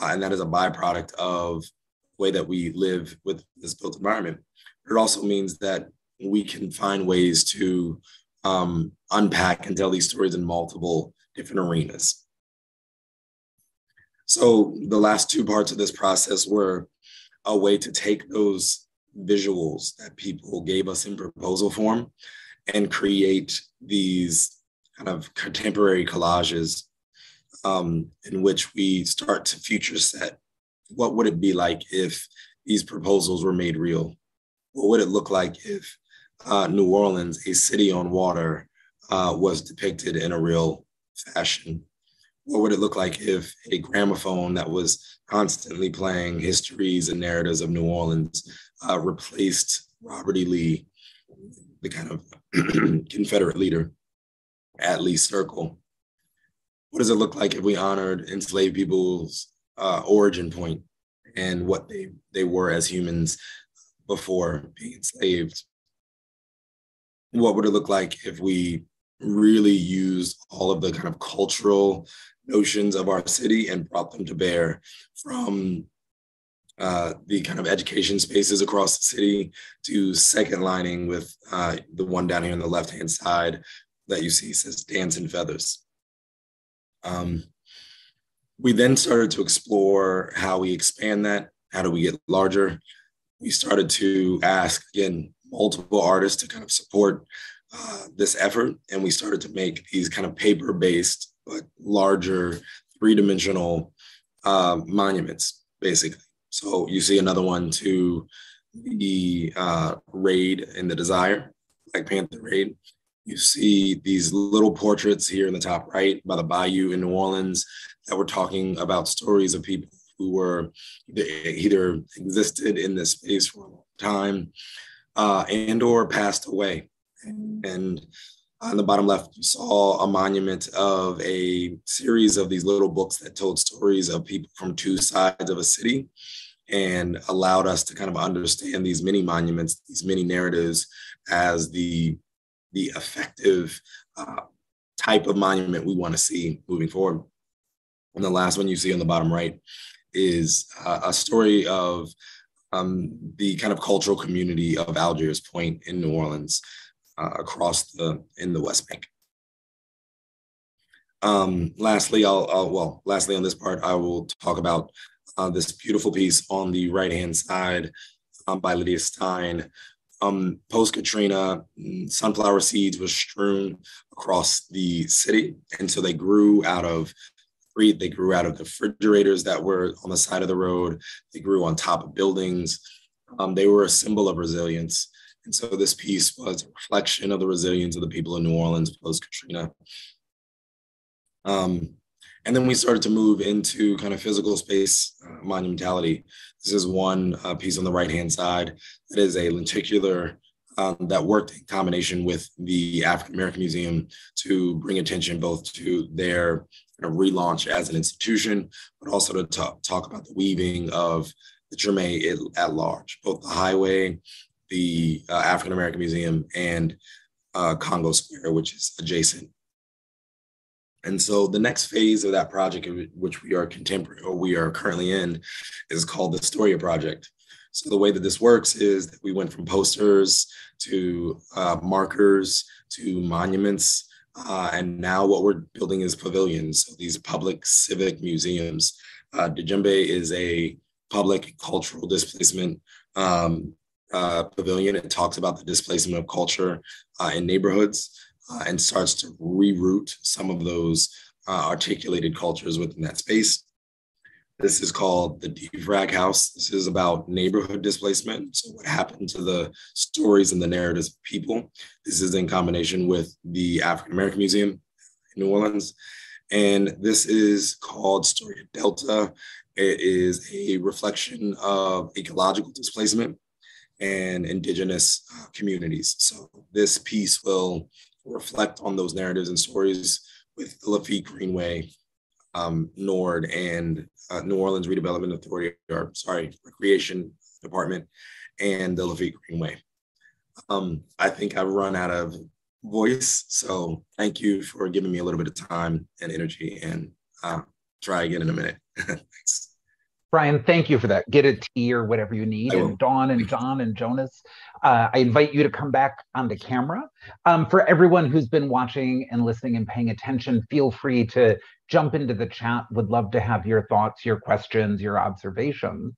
uh, and that is a byproduct of the way that we live with this built environment. But it also means that we can find ways to um, unpack and tell these stories in multiple different arenas. So the last two parts of this process were a way to take those visuals that people gave us in proposal form and create these kind of contemporary collages um, in which we start to future set. What would it be like if these proposals were made real? What would it look like if uh, New Orleans, a city on water, uh, was depicted in a real fashion? What would it look like if a gramophone that was constantly playing histories and narratives of New Orleans uh, replaced Robert E. Lee, the kind of Confederate leader at Lee Circle? What does it look like if we honored enslaved people's uh, origin point and what they, they were as humans before being enslaved? What would it look like if we really used all of the kind of cultural notions of our city and brought them to bear from uh, the kind of education spaces across the city to second lining with uh, the one down here on the left hand side that you see says dance and feathers. Um, we then started to explore how we expand that. How do we get larger? We started to ask again multiple artists to kind of support uh, this effort, and we started to make these kind of paper-based but larger three-dimensional uh, monuments, basically. So you see another one to the uh, raid in the Desire, Black Panther raid. You see these little portraits here in the top right by the Bayou in New Orleans that were talking about stories of people who were either existed in this space for a long time uh, and or passed away. And on the bottom left, you saw a monument of a series of these little books that told stories of people from two sides of a city and allowed us to kind of understand these mini monuments, these mini narratives as the the effective uh, type of monument we want to see moving forward. And the last one you see on the bottom right is uh, a story of um, the kind of cultural community of Algiers Point in New Orleans across the in the West Bank. Um, lastly, I'll, I'll, well, lastly on this part, I will talk about uh, this beautiful piece on the right hand side um, by Lydia Stein, um, post Katrina, mm, sunflower seeds was strewn across the city, and so they grew out of they grew out of the refrigerators that were on the side of the road. They grew on top of buildings. Um, they were a symbol of resilience. And so this piece was a reflection of the resilience of the people of New Orleans post Katrina. Um, and then we started to move into kind of physical space uh, monumentality. This is one uh, piece on the right hand side that is a lenticular um, that worked in combination with the African American Museum to bring attention both to their relaunch as an institution, but also to talk, talk about the weaving of the Treme at large, both the highway, the uh, African American Museum, and uh, Congo Square, which is adjacent. And so the next phase of that project, which we are contemporary or we are currently in, is called the Storia Project. So the way that this works is that we went from posters to uh, markers to monuments, uh, and now what we're building is pavilions. So these public civic museums. Uh, Djembe is a public cultural displacement um, uh, pavilion. It talks about the displacement of culture uh, in neighborhoods uh, and starts to reroute some of those uh, articulated cultures within that space. This is called the Defrag House. This is about neighborhood displacement. So, what happened to the stories and the narratives of people? This is in combination with the African American Museum in New Orleans. And this is called Storia Delta. It is a reflection of ecological displacement and indigenous uh, communities. So, this piece will reflect on those narratives and stories with Lafitte Greenway um, NORD and uh, New Orleans Redevelopment Authority, or sorry, Recreation Department, and the Lafitte Greenway. Um, I think I've run out of voice, so thank you for giving me a little bit of time and energy, and uh, try again in a minute. Thanks. Bryan, thank you for that. Get a tea or whatever you need. And Dawn and Jon and Jonas, uh, I invite you to come back on the camera. Um, for everyone who's been watching and listening and paying attention, feel free to jump into the chat. Would love to have your thoughts, your questions, your observations.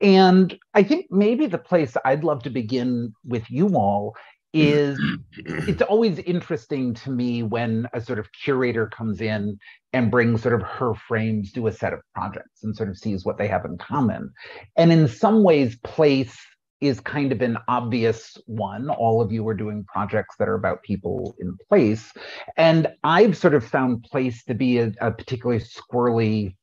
And I think maybe the place I'd love to begin with you all is it's always interesting to me when a sort of curator comes in and brings sort of her frames to a set of projects and sort of sees what they have in common. And in some ways, place is kind of an obvious one. All of you are doing projects that are about people in place. And I've sort of found place to be a, a particularly squirrely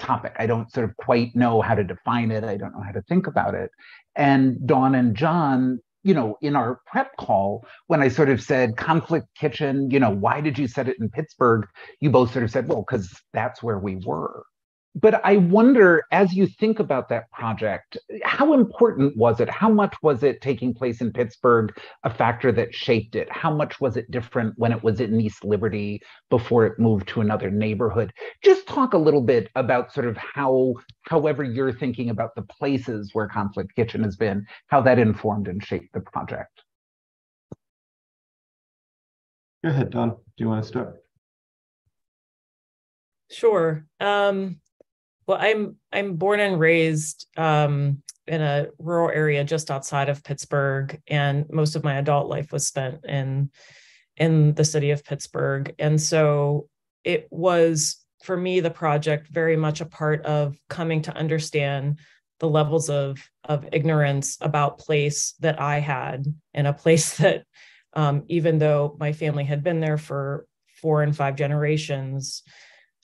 topic. I don't sort of quite know how to define it. I don't know how to think about it. And Dawn and Jon you know, in our prep call, when I sort of said conflict kitchen, you know, why did you set it in Pittsburgh? You both sort of said, well, because that's where we were but I wonder, as you think about that project, how important was it? How much was it taking place in Pittsburgh a factor that shaped it? How much was it different when it was in East Liberty before it moved to another neighborhood? Just talk a little bit about sort of how, however you're thinking about the places where Conflict Kitchen has been, how that informed and shaped the project. Go ahead, Dawn. Do you want to start? Sure. Um, well, I'm I'm born and raised um, in a rural area just outside of Pittsburgh, and most of my adult life was spent in in the city of Pittsburgh. And so it was for me the project very much a part of coming to understand the levels of of ignorance about place that I had in a place that um, even though my family had been there for four and five generations,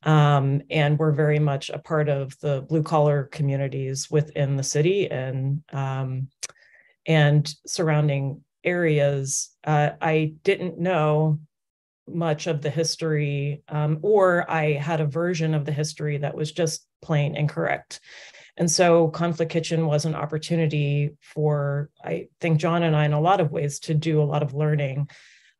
um, and we're very much a part of the blue collar communities within the city and um, and surrounding areas. Uh, I didn't know much of the history, um, or I had a version of the history that was just plain incorrect. And so Conflict Kitchen was an opportunity for, I think, Jon and I, in a lot of ways, to do a lot of learning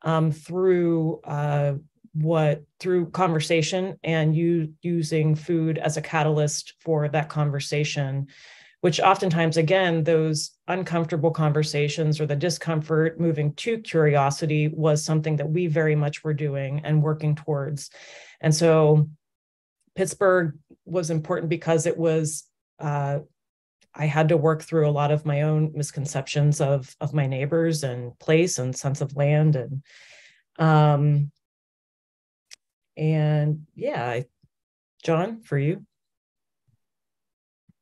um, through uh, what through conversation and you using food as a catalyst for that conversation which oftentimes again those uncomfortable conversations or the discomfort moving to curiosity was something that we very much were doing and working towards. And so pittsburgh was important because it was uh, I had to work through a lot of my own misconceptions of of my neighbors and place and sense of land and um, and yeah, Jon, for you.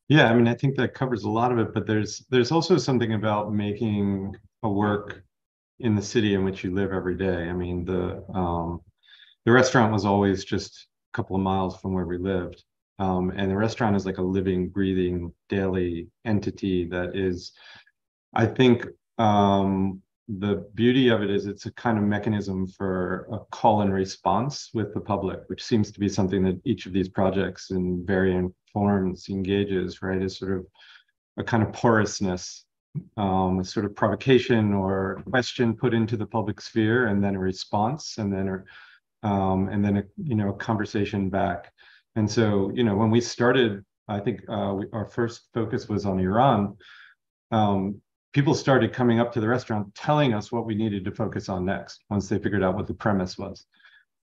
Yeah, I mean, I think that covers a lot of it, but there's there's also something about making a work in the city in which you live every day. I mean, the um, the restaurant was always just a couple of miles from where we lived, um, and the restaurant is like a living, breathing, daily entity that is, I think, um, the beauty of it is it's a kind of mechanism for a call and response with the public, which seems to be something that each of these projects in varying forms engages, right? Is sort of a kind of porousness, um, a sort of provocation or question put into the public sphere, and then a response, and then a, um, and then a you know a conversation back. And so you know when we started, I think uh, we, our first focus was on Iran. Um, people started coming up to the restaurant telling us what we needed to focus on next once they figured out what the premise was.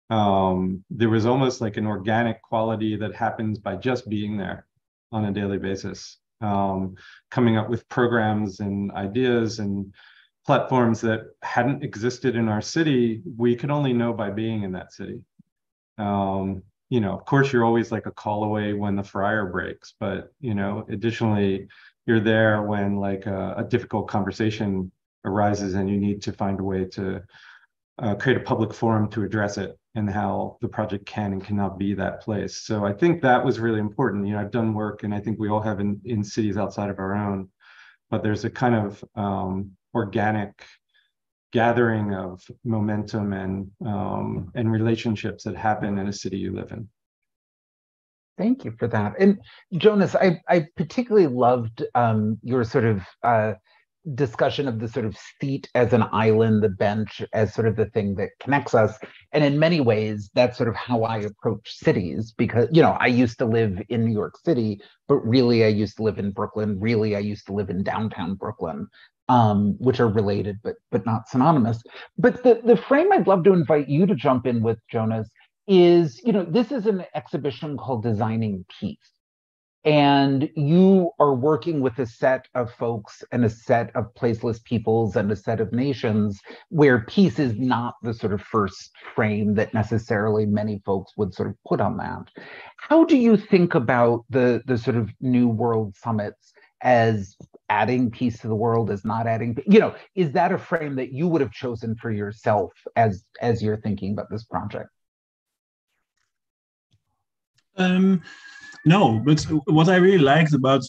Um, there was almost like an organic quality that happens by just being there on a daily basis, um, coming up with programs and ideas and platforms that hadn't existed in our city. We could only know by being in that city. Um, you know, of course, you're always like a call away when the fryer breaks, but you know, additionally, you're there when like a, a, difficult conversation arises and you need to find a way to uh, create a public forum to address it and how the project can and cannot be that place. So I think that was really important. You know, I've done work and I think we all have in, in cities outside of our own, but there's a kind of um, organic gathering of momentum and um, and relationships that happen in a city you live in. Thank you for that. And Jonas, I, I particularly loved um, your sort of uh, discussion of the sort of seat as an island, the bench as sort of the thing that connects us. And in many ways, that's sort of how I approach cities because, you know, I used to live in New York City, but really I used to live in Brooklyn. Really, I used to live in downtown Brooklyn. Um, which are related but but not synonymous. But the the frame I'd love to invite you to jump in with, Jonas, is, you know, this is an exhibition called Designing Peace. And you are working with a set of folks and a set of placeless peoples and a set of nations where peace is not the sort of first frame that necessarily many folks would sort of put on that. How do you think about the, the sort of New World Summits as adding peace to the world as not adding you know is that a frame that you would have chosen for yourself as as you're thinking about this project um, no, but what I really liked about,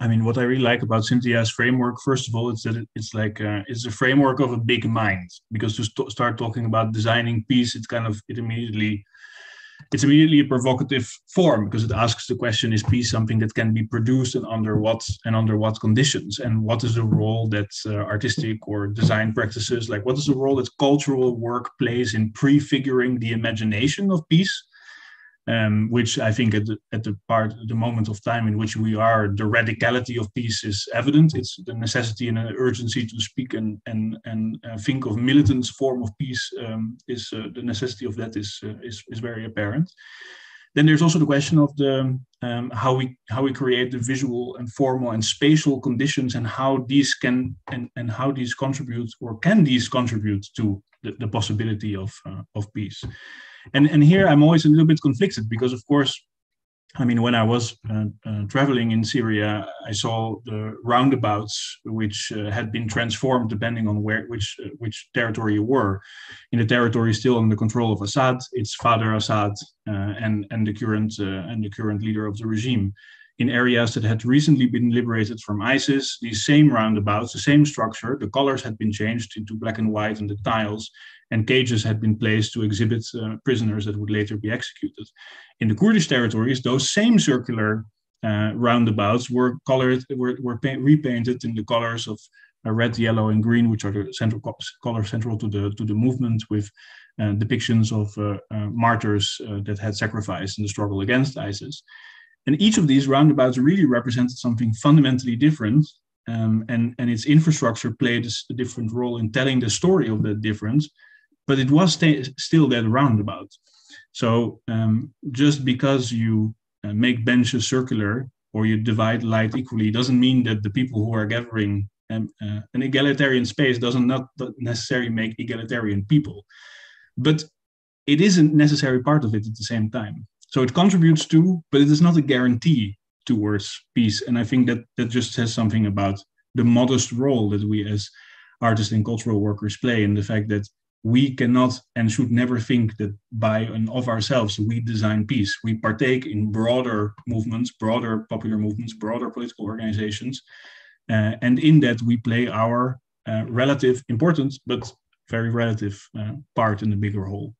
I mean, what I really like about Cynthia's framework, first of all, it's that it's like uh, it's a framework of a big mind. Because to st- start talking about designing peace, it kind of it immediately it's immediately a provocative form because it asks the question is peace something that can be produced and under what and under what conditions and what is the role that uh, artistic or design practices like what is the role that cultural work plays in prefiguring the imagination of peace um, which I think at the, at the part, the moment of time in which we are, the radicality of peace is evident. It's the necessity and an urgency to speak and and and uh, think of militant form of peace um, is uh, the necessity of that is, uh, is is very apparent. Then there's also the question of the um, how we how we create the visual and formal and spatial conditions and how these can and, and how these contribute or can these contribute to the, the possibility of uh, of peace and and here i'm always a little bit conflicted because of course I mean, when I was uh, uh, traveling in Syria, I saw the roundabouts, which uh, had been transformed depending on where, which, uh, which territory you were. In the territory still under control of Assad, it's Father Assad uh, and and the current uh, and the current leader of the regime. In areas that had recently been liberated from ISIS, these same roundabouts, the same structure, the colors had been changed into black and white, and the tiles and cages had been placed to exhibit uh, prisoners that would later be executed. In the Kurdish territories, those same circular uh, roundabouts were colored, were, were repainted in the colors of uh, red, yellow, and green, which are the central co colors central to the to the movement, with uh, depictions of uh, uh, martyrs that had sacrificed in the struggle against ISIS. And each of these roundabouts really represented something fundamentally different um, and, and its infrastructure played a different role in telling the story of that difference but it was st- still that roundabout. So um, just because you uh, make benches circular or you divide light equally doesn't mean that the people who are gathering um, uh, an egalitarian space doesn't not necessarily make egalitarian people. But it is a necessary part of it at the same time. So it contributes to, but it is not a guarantee towards peace. And I think that that just says something about the modest role that we as artists and cultural workers play and the fact that we cannot and should never think that by and of ourselves we design peace. We partake in broader movements, broader popular movements, broader political organizations, uh, and in that we play our uh, relative, important, but very relative uh, part in the bigger whole.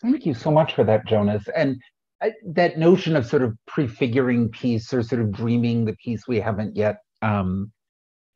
Thank you so much for that, Jonas. And uh, that notion of sort of prefiguring peace or sort of dreaming the peace we haven't yet um,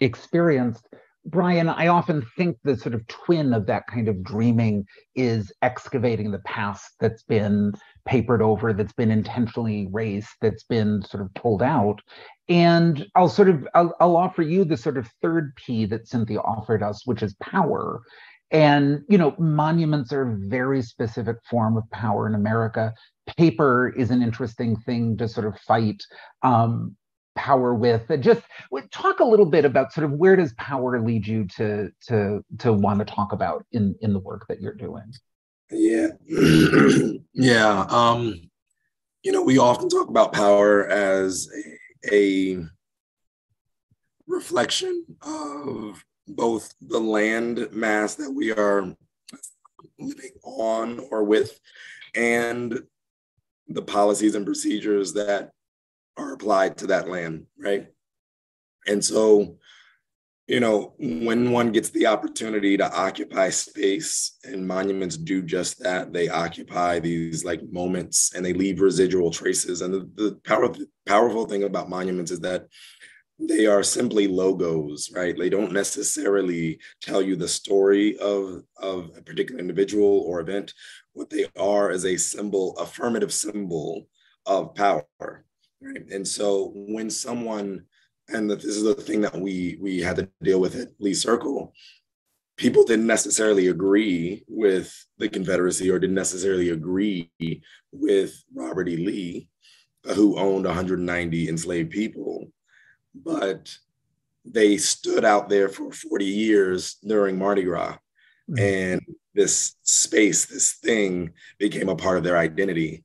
experienced. Bryan, I often think the sort of twin of that kind of dreaming is excavating the past that's been papered over, that's been intentionally erased, that's been sort of pulled out. And I'll sort of I'll, I'll offer you the sort of third P that Cynthia offered us, which is power. And you know, monuments are a very specific form of power in America. Paper is an interesting thing to sort of fight. Um, power with just talk a little bit about sort of where does power lead you to to to want to talk about in in the work that you're doing? Yeah. Yeah um you know we often talk about power as a, a reflection of both the land mass that we are living on or with and the policies and procedures that are applied to that land, right? And so, you know, when one gets the opportunity to occupy space, and monuments do just that, they occupy these like moments and they leave residual traces. And the, the power, powerful thing about monuments is that they are simply logos, right? They don't necessarily tell you the story of, of a particular individual or event. What they are is a symbol, affirmative symbol of power, Right. And so when someone, and this is the thing that we we had to deal with at Lee Circle, people didn't necessarily agree with the Confederacy or didn't necessarily agree with Robert E. Lee, who owned 190 enslaved people, but they stood out there for 40 years during Mardi Gras. Mm-hmm. And this space, this thing became a part of their identity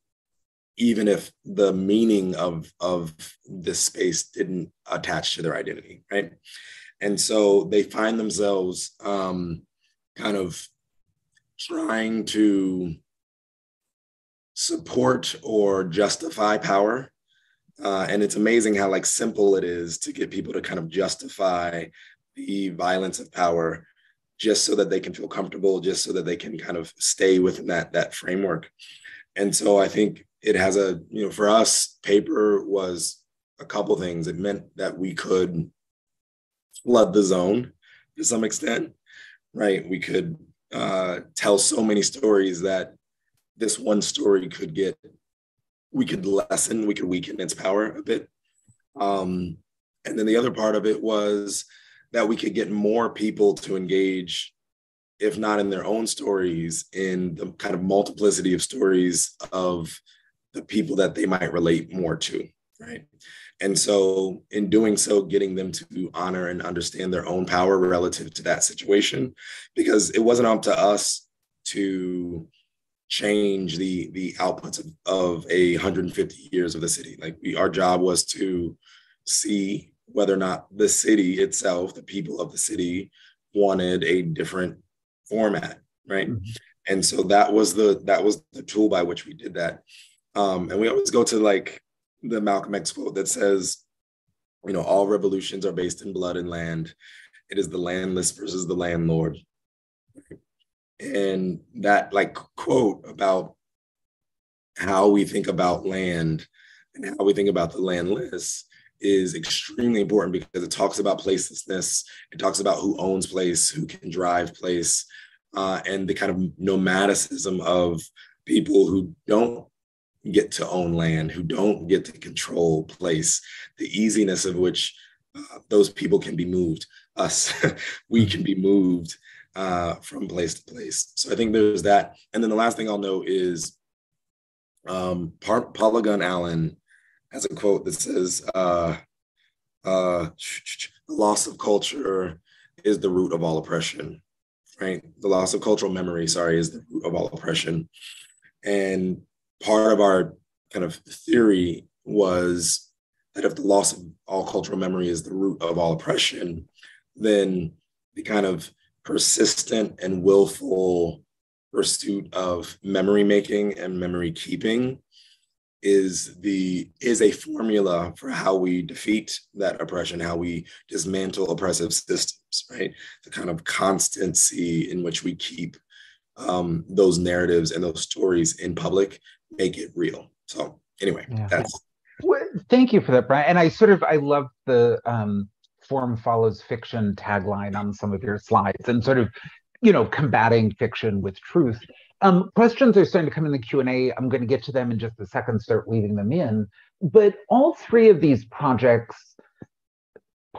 even if the meaning of of this space didn't attach to their identity right? And so they find themselves um, kind of trying to support or justify power. Uh, and it's amazing how like simple it is to get people to kind of justify the violence of power just so that they can feel comfortable just so that they can kind of stay within that that framework. And so i think it has a you know for us paper was a couple things. It meant that we could flood the zone to some extent right? We could uh, tell so many stories that this one story could get we could lessen we could weaken its power a bit. Um, and then the other part of it was that we could get more people to engage if not in their own stories in the kind of multiplicity of stories of the people that they might relate more to, right? And so, in doing so, getting them to honor and understand their own power relative to that situation, because it wasn't up to us to change the the outputs of, of a 150 years of the city. Like we, our job was to see whether or not the city itself, the people of the city, wanted a different format, right? Mm-hmm. And so that was the that was the tool by which we did that. Um, and we always go to like the Malcolm X quote that says, you know, all revolutions are based in blood and land. It is the landless versus the landlord. And that like quote about how we think about land and how we think about the landless is extremely important because it talks about placelessness. It talks about who owns place, who can drive place, uh, and the kind of nomadicism of people who don't get to own land, who don't get to control place, the easiness of which uh, those people can be moved. Us, we can be moved uh, from place to place. So I think there's that. And then the last thing I'll note is um, Paula Gunn Allen has a quote that says, uh, uh, "The loss of culture is the root of all oppression." Right, the loss of cultural memory, sorry, is the root of all oppression. And part of our kind of theory was that if the loss of all cultural memory is the root of all oppression, then the kind of persistent and willful pursuit of memory making and memory keeping is the is a formula for how we defeat that oppression how we dismantle oppressive systems right? The kind of constancy in which we keep um, those narratives and those stories in public make it real. So anyway, yeah. that's. Well, thank you for that, Bryan. And I sort of I love the um, form follows fiction tagline on some of your slides, and sort of you know combating fiction with truth. Um, questions are starting to come in the Q and A. I'm going to get to them in just a second. Start weaving them in. But all three of these projects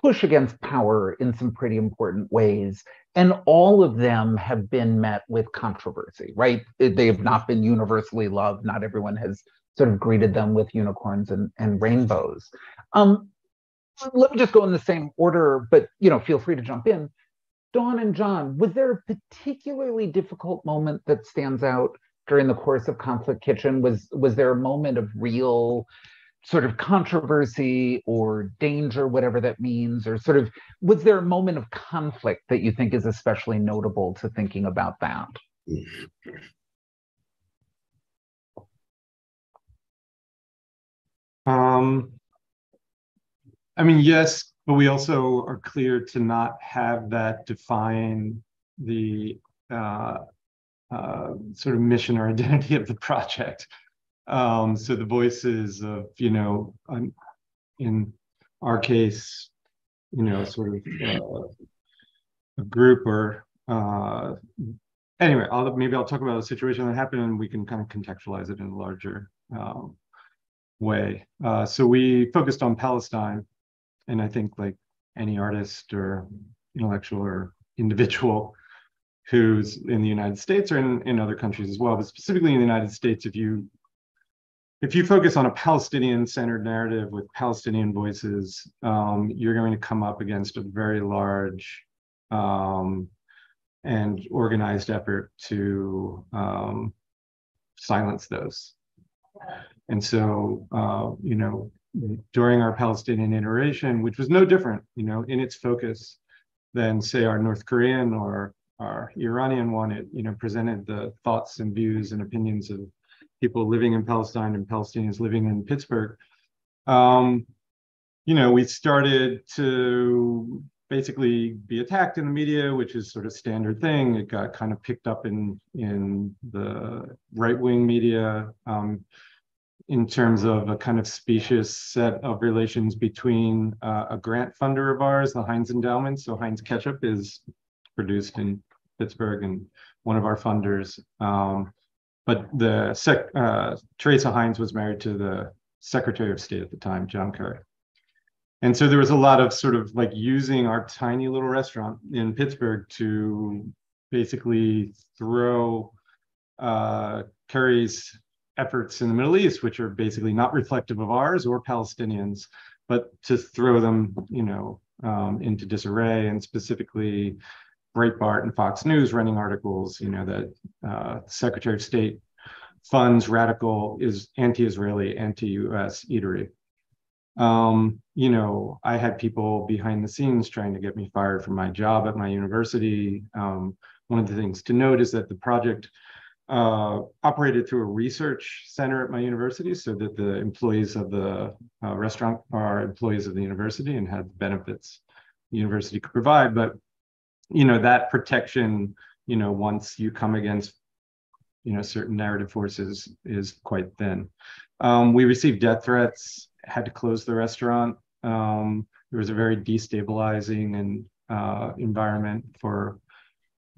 push against power in some pretty important ways. And all of them have been met with controversy, right? They have not been universally loved. Not everyone has sort of greeted them with unicorns and, and rainbows. Um, let me just go in the same order, but you know, feel free to jump in. Dawn and Jon, was there a particularly difficult moment that stands out during the course of Conflict Kitchen? Was was there a moment of real sort of controversy or danger, whatever that means, or sort of was there a moment of conflict that you think is especially notable to thinking about that? Um, I mean, yes, but we also are clear to not have that define the uh, uh, sort of mission or identity of the project. Um, so the voices of, you know, in our case, you know, sort of uh, a group or uh, anyway, I'll maybe I'll talk about a situation that happened and we can kind of contextualize it in a larger um, way. Uh, so we focused on Palestine, and I think like any artist or intellectual or individual who's in the United States or in, in other countries as well, but specifically in the United States, if you if you focus on a Palestinian centered narrative with Palestinian voices, um, you're going to come up against a very large um, and organized effort to um, silence those. And so, uh, you know, during our Palestinian iteration, which was no different, you know, in its focus than say our North Korean or our Iranian one, it, you know, presented the thoughts and views and opinions of people living in Palestine and Palestinians living in Pittsburgh, um, you know, we started to basically be attacked in the media, which is sort of standard thing. It got kind of picked up in in the right wing media um, in terms of a kind of specious set of relations between uh, a grant funder of ours, the Heinz Endowment. So Heinz Ketchup is produced in Pittsburgh, and one of our funders. Um, but the sec, uh, Teresa Heinz was married to the Secretary of State at the time, John Kerry. And so there was a lot of sort of like using our tiny little restaurant in Pittsburgh to basically throw uh, Kerry's efforts in the Middle East, which are basically not reflective of ours or Palestinians, but to throw them, you know, um, into disarray and specifically Breitbart and Fox News running articles, you know, that uh, Secretary of State funds radical is anti-Israeli, anti-U.S. eatery. Um, you know, I had people behind the scenes trying to get me fired from my job at my university. Um, one of the things to note is that the project uh, operated through a research center at my university so that the employees of the uh, restaurant are employees of the university and had benefits the university could provide. But you know that protection you know once you come against you know certain narrative forces is quite thin. Um, we received death threats had to close the restaurant. Um, was a very destabilizing and uh, environment for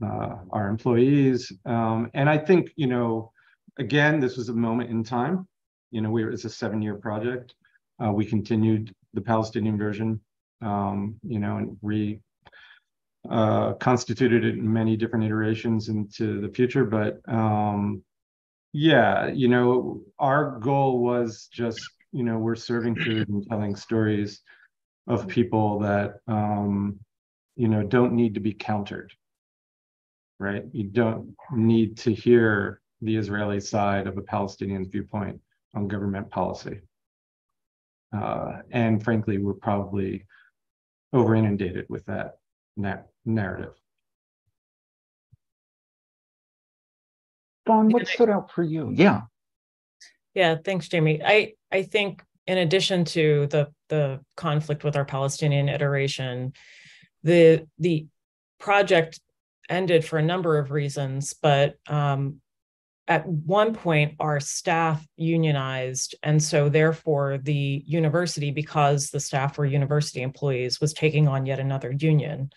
uh, our employees. Um, and i think you know again this was a moment in time. You know we it's a seven year project. Uh, we continued the palestinian version um, you know and re uh, constituted it in many different iterations into the future. But um, yeah, you know, our goal was just, you know, we're serving food and telling stories of people that, um, you know, don't need to be countered, right? You don't need to hear the Israeli side of a Palestinian viewpoint on government policy. Uh, and frankly, we're probably over inundated with that now narrative. Dawn, what stood out for you? Yeah. Yeah, thanks, Jamie. I I think in addition to the the conflict with our Palestinian iteration, the the project ended for a number of reasons, but um, at one point our staff unionized and so therefore the university because the staff were university employees was taking on yet another union.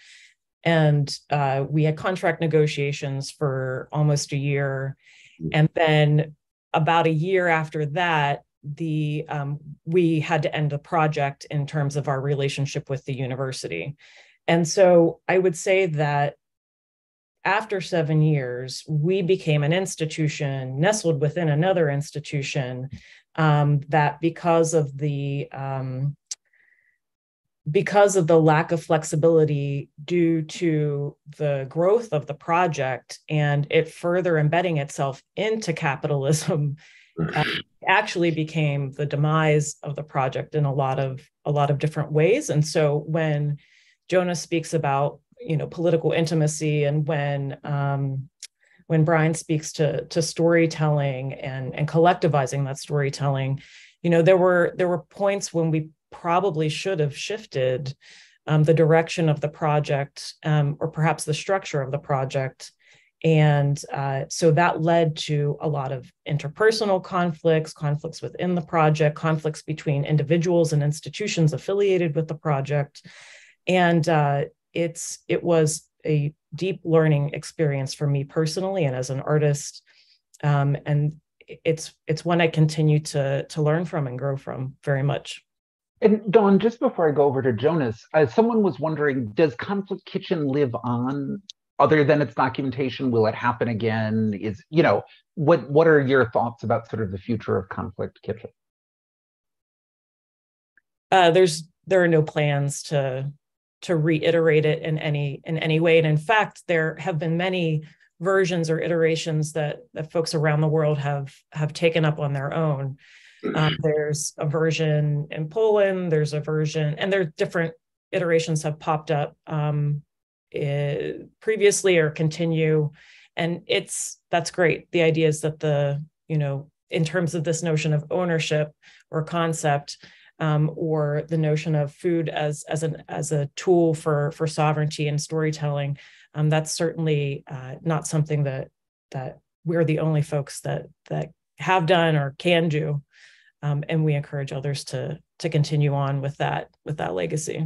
And uh, we had contract negotiations for almost a year. Mm. and then about a year after that the um, we had to end the project in terms of our relationship with the university. And so i would say that after seven years, we became an institution nestled within another institution um, that because of the um, because of the lack of flexibility due to the growth of the project and it further embedding itself into capitalism uh, actually became the demise of the project in a lot of a lot of different ways. And so when jonas speaks about you know political intimacy and when um, when Bryan speaks to to storytelling and and collectivizing that storytelling, you know there were there were points when we probably should have shifted um, the direction of the project um, or perhaps the structure of the project. And uh, so that led to a lot of interpersonal conflicts, conflicts within the project, conflicts between individuals and institutions affiliated with the project. And uh, it's it was a deep learning experience for me personally and as an artist. Um, and it's it's one i continue to to learn from and grow from very much. And dawn just before i go over to jonas uh, someone was wondering does conflict kitchen live on other than its documentation? Will it happen again? Is you know what what are your thoughts about sort of the future of conflict kitchen? Uh, there's there are no plans to to reiterate it in any in any way. And in fact there have been many versions or iterations that that folks around the world have have taken up on their own. Um, there's a version in poland there's a version and there are different iterations have popped up um, it, previously or continue. And it's that's great. The idea is that the you know in terms of this notion of ownership or concept um, or the notion of food as as an as a tool for for sovereignty and storytelling. Um, that's certainly uh, not something that that we're the only folks that that have done or can do, um, and we encourage others to to continue on with that with that legacy.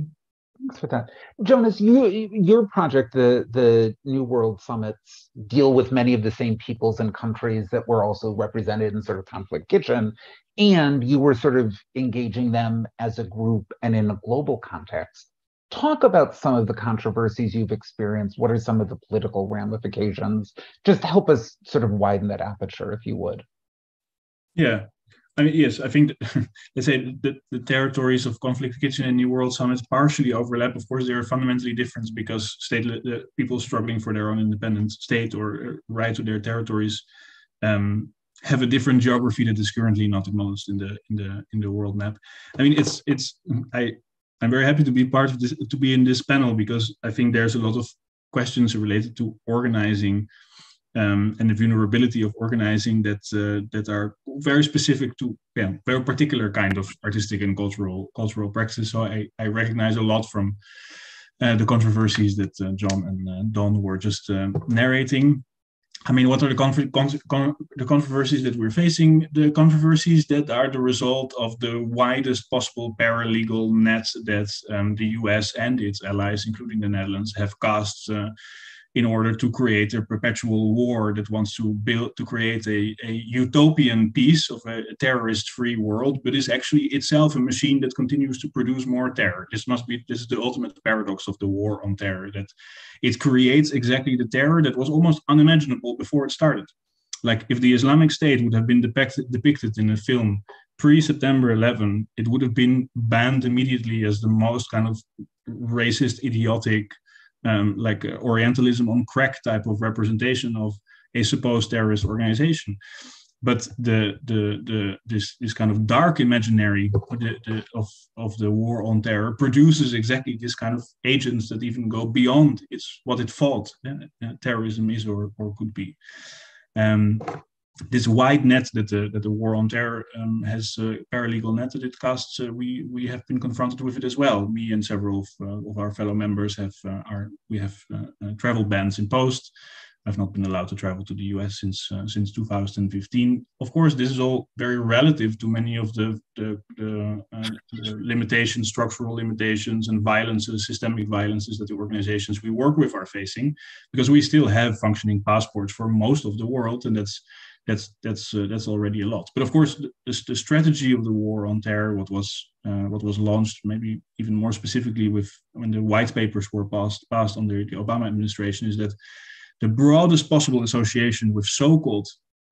Thanks for that, Jonas. You, your project, the the New World Summits, deal with many of the same peoples and countries that were also represented in sort of Conflict Kitchen, and you were sort of engaging them as a group and in a global context. Talk about some of the controversies you've experienced. What are some of the political ramifications? Just help us sort of widen that aperture, if you would. Yeah, I mean, yes, I think let's say the, the territories of Conflict Kitchen and New World Summits partially overlap. Of course, they are fundamentally different because state people struggling for their own independent state or uh, right to their territories um, have a different geography that is currently not acknowledged in the in the in the world map. I mean, it's it's I I'm very happy to be part of this to be in this panel because I think there's a lot of questions related to organizing um, and the vulnerability of organizing that uh, that are very specific to yeah very particular kind of artistic and cultural cultural practice. So I I recognize a lot from. Uh, the controversies that uh, Jon and uh, Dawn were just uh, narrating, I mean, what are the, con- con- the controversies that we're facing? The controversies that are the result of the widest possible paralegal net that um, the US and its allies, including the Netherlands, have cast uh, in order to create a perpetual war that wants to build to create a, a utopian peace of a, a terrorist-free world, but is actually itself a machine that continues to produce more terror. This must be this is the ultimate paradox of the war on terror that it creates exactly the terror that was almost unimaginable before it started. Like if the Islamic State would have been depicted, depicted in a film pre-September 11, it would have been banned immediately as the most kind of racist, idiotic um, like uh, Orientalism on crack type of representation of a supposed terrorist organization. But the the the this this kind of dark imaginary the, the, of of the war on terror produces exactly this kind of agents that even go beyond its what it thought terrorism is or or could be. Um, this wide net that the that the war on terror um, has uh, paralegal net that it casts, uh, we we have been confronted with it as well. Me and several of, uh, of our fellow members have uh, our we have uh, uh, travel bans imposed. I've not been allowed to travel to the US since since 2015. Of course, this is all very relative to many of the the, the, the limitations, structural limitations, and violences, systemic violences that the organizations we work with are facing, because we still have functioning passports for most of the world, and that's that's that's uh, that's already a lot. But of course, the, the, strategy of the war on terror, what was uh, what was launched, maybe even more specifically with when the white papers were passed passed under the Obama administration, is that the broadest possible association with so-called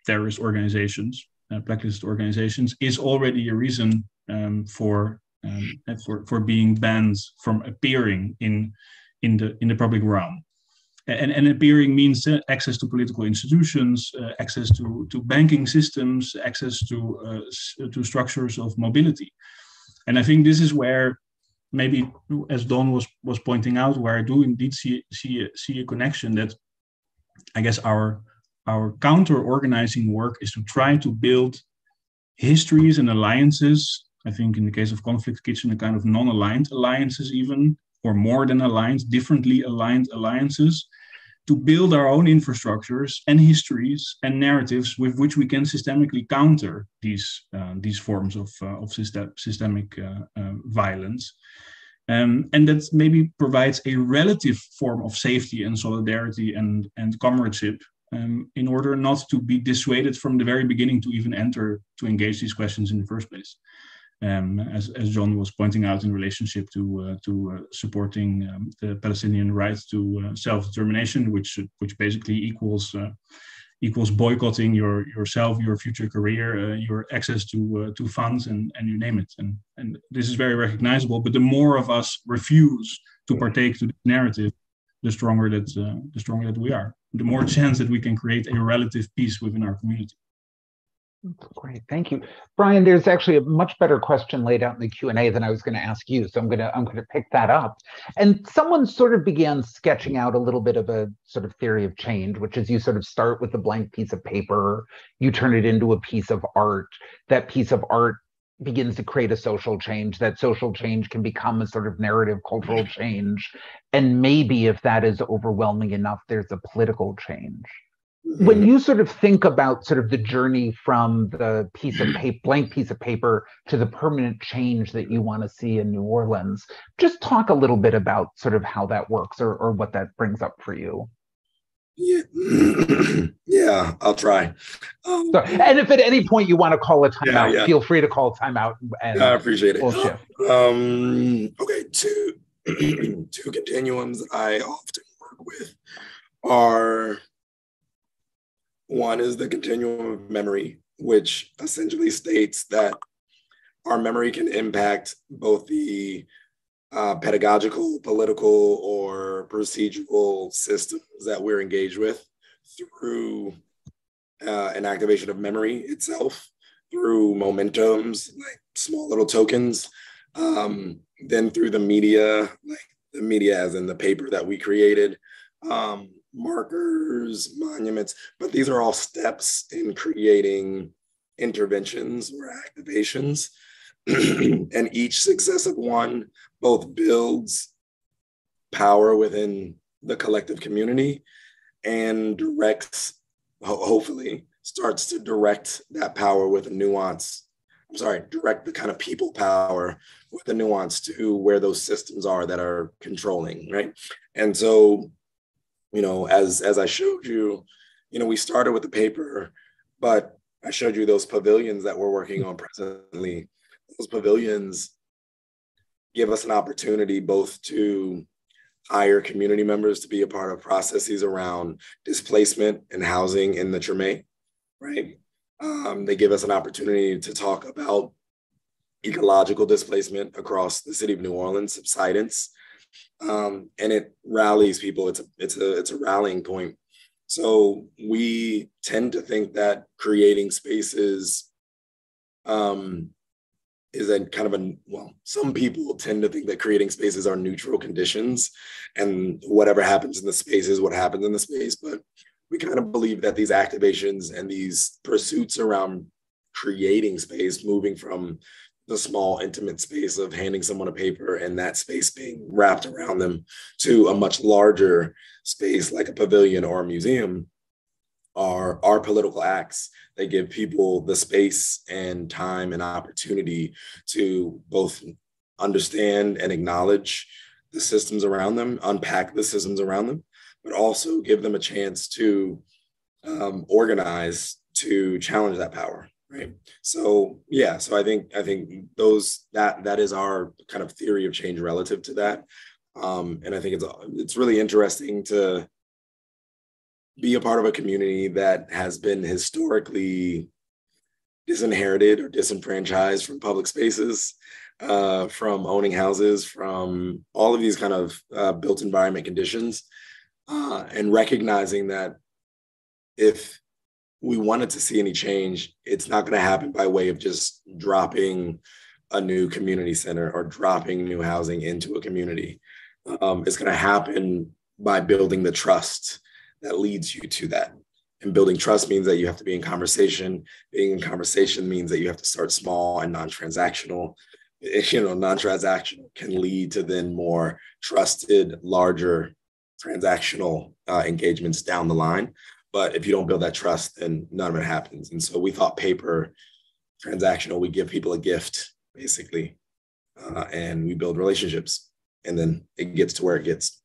terrorist organizations, uh, blacklisted organizations, is already a reason um, for um, for for being banned from appearing in in the in the public realm and, and appearing means access to political institutions, uh, access to, to banking systems, access to, uh, to structures of mobility. And I think this is where maybe, as Dawn was, was pointing out, where I do indeed see, see, a, see a connection that I guess our, our counter organizing work is to try to build histories and alliances. I think in the case of Conflict Kitchen, a kind of non aligned alliances, even or more than aligned, differently aligned alliances to build our own infrastructures and histories and narratives with which we can systemically counter these uh, these forms of uh, of system, systemic uh, uh, violence. Um, and that maybe provides a relative form of safety and solidarity and, and comradeship um, in order not to be dissuaded from the very beginning to even enter to engage these questions in the first place um, as, as Jon was pointing out in relationship to uh, to uh, supporting um, the Palestinian right to uh, self-determination, which which basically equals uh, equals boycotting your yourself, your future career, uh, your access to uh, to funds, and and you name it. And and this is very recognizable. But the more of us refuse to partake to this narrative, the stronger that the stronger that we are. The more chance that we can create a relative peace within our community. Great, thank you, Bryan. There's actually a much better question laid out in the Q and A than I was going to ask you, so I'm going to I'm going to pick that up. And someone sort of began sketching out a little bit of a sort of theory of change, which is you sort of start with a blank piece of paper, you turn it into a piece of art. That piece of art begins to create a social change. That social change can become a sort of narrative cultural change, and maybe if that is overwhelming enough, there's a political change when you sort of think about sort of the journey from the piece of paper, blank piece of paper to the permanent change that you want to see in New Orleans, just talk a little bit about sort of how that works or, or what that brings up for you. Yeah, yeah, I'll try. Um, so, and if at any point you want to call a timeout, yeah, yeah. feel free to call a timeout. And I appreciate it. We'll um, okay, two two continuums I often work with are one is the continuum of memory, which essentially states that our memory can impact both the uh, pedagogical, political, or procedural systems that we're engaged with through uh, an activation of memory itself, through momentums, like small little tokens, um, then through the media, like the media as in the paper that we created, um, markers, monuments, but these are all steps in creating interventions or activations. and each successive one both builds power within the collective community and directs, hopefully, starts to direct that power with a nuance. I'm sorry, direct the kind of people power with a nuance to where those systems are that are controlling, right? And so you know, as as I showed you, you know, we started with the paper, but I showed you those pavilions that we're working on presently. Those pavilions give us an opportunity both to hire community members to be a part of processes around displacement and housing in the Treme, right? Um, they give us an opportunity to talk about ecological displacement across the city of New Orleans, subsidence, um, and it rallies people. It's a it's a it's a rallying point. So we tend to think that creating spaces um, is a kind of a well. Some people tend to think that creating spaces are neutral conditions, and whatever happens in the space is what happens in the space. But we kind of believe that these activations and these pursuits around creating space, moving from the small intimate space of handing someone a paper and that space being wrapped around them to a much larger space like a pavilion or a museum are our political acts. They give people the space and time and opportunity to both understand and acknowledge the systems around them unpack the systems around them but also give them a chance to um, organize to challenge that power right. So yeah so i think i think those that that is our kind of theory of change relative to that. Um, and i think it's it's really interesting to be a part of a community that has been historically disinherited or disenfranchised from public spaces uh, from owning houses from all of these kind of uh, built environment conditions uh, and recognizing that if we wanted to see any change, it's not going to happen by way of just dropping a new community center or dropping new housing into a community. Um, it's going to happen by building the trust that leads you to that. And building trust means that you have to be in conversation. Being in conversation means that you have to start small and non-transactional. You know, non-transactional can lead to then more trusted, larger transactional uh, engagements down the line. But if you don't build that trust, then none of it happens. And so we thought paper transactional, we give people a gift basically, uh, and we build relationships, and then it gets to where it gets.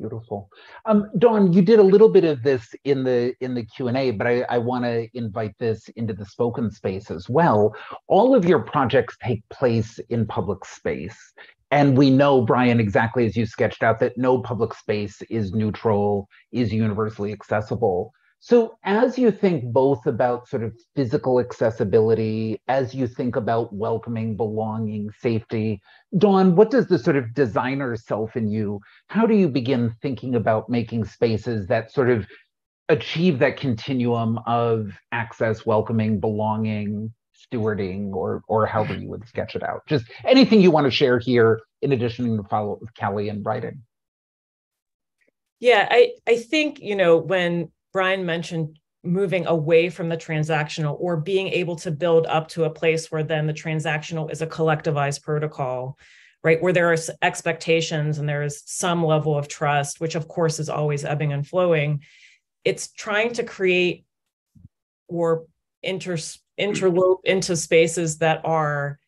Beautiful. Um, Dawn, you did a little bit of this in the in the Q and A, but I, I want to invite this into the spoken space as well. All of your projects take place in public space, and we know, Bryan, exactly as you sketched out, that no public space is neutral, is universally accessible. So, as you think both about sort of physical accessibility, as you think about welcoming, belonging, safety, Dawn, what does the sort of designer self in you, how do you begin thinking about making spaces that sort of achieve that continuum of access, welcoming, belonging, stewarding or or however you would sketch it out. Just anything you want to share here in addition to follow up with Kelly and writing. Yeah, I I think you know when Bryan mentioned moving away from the transactional or being able to build up to a place where then the transactional is a collectivized protocol right where there are expectations and there is some level of trust which of course is always ebbing and flowing it's trying to create or inter interlope into spaces that are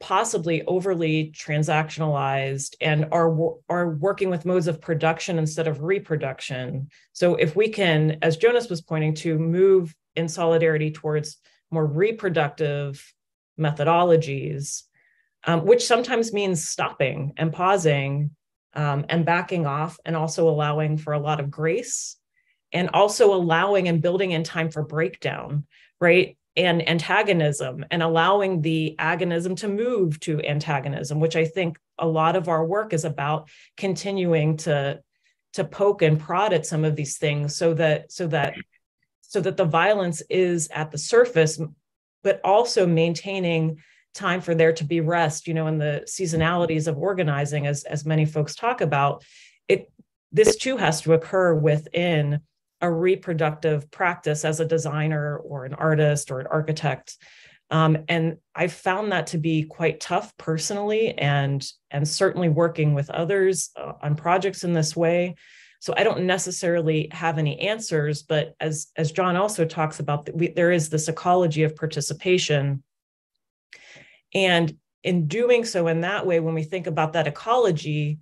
possibly overly transactionalized and are are working with modes of production instead of reproduction. So if we can as jonas was pointing to move in solidarity towards more reproductive methodologies um, which sometimes means stopping and pausing um, and backing off and also allowing for a lot of grace and also allowing and building in time for breakdown right and antagonism and allowing the agonism to move to antagonism which i think a lot of our work is about continuing to to poke and prod at some of these things so that so that so that the violence is at the surface but also maintaining time for there to be rest you know in the seasonalities of organizing as as many folks talk about it this too has to occur within a reproductive practice as a designer or an artist or an architect. Um, and I found that to be quite tough personally, and and certainly working with others uh, on projects in this way. So I don't necessarily have any answers, but as as Jon also talks about, we, there is this ecology of participation, and in doing so in that way, when we think about that ecology,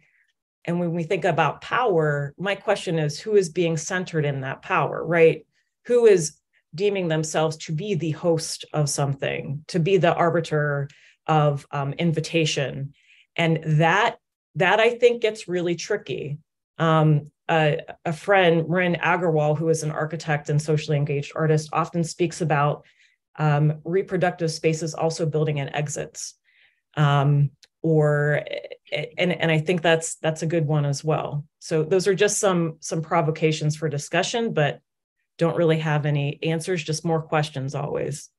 and when we think about power, my question is who is being centered in that power, right? Who is deeming themselves to be the host of something, to be the arbiter of um, invitation. And that that I think gets really tricky. Um, a, a friend, Marin Agarwal, who is an architect and socially engaged artist, often speaks about um, reproductive spaces also building in exits. Um, or and and I think that's that's a good one as well. So those are just some some provocations for discussion, but don't really have any answers, just more questions always.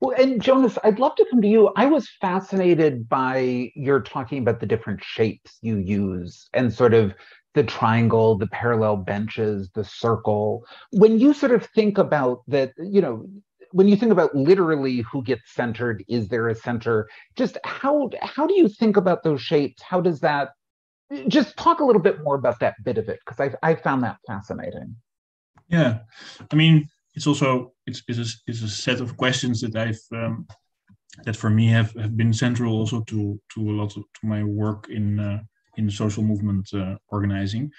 Well, and Jonas, I'd love to come to you. I was fascinated by your talking about the different shapes you use and sort of the triangle, the parallel benches, the circle. When you sort of think about that, you know, when you think about literally who gets centered, is there a center? Just how how do you think about those shapes? How does that just talk a little bit more about that bit of it because I I found that fascinating. Yeah, I mean it's also it's it's a, it's a set of questions that I've um, that for me have, have been central also to to a lot of to my work in uh, in social movement uh, organizing.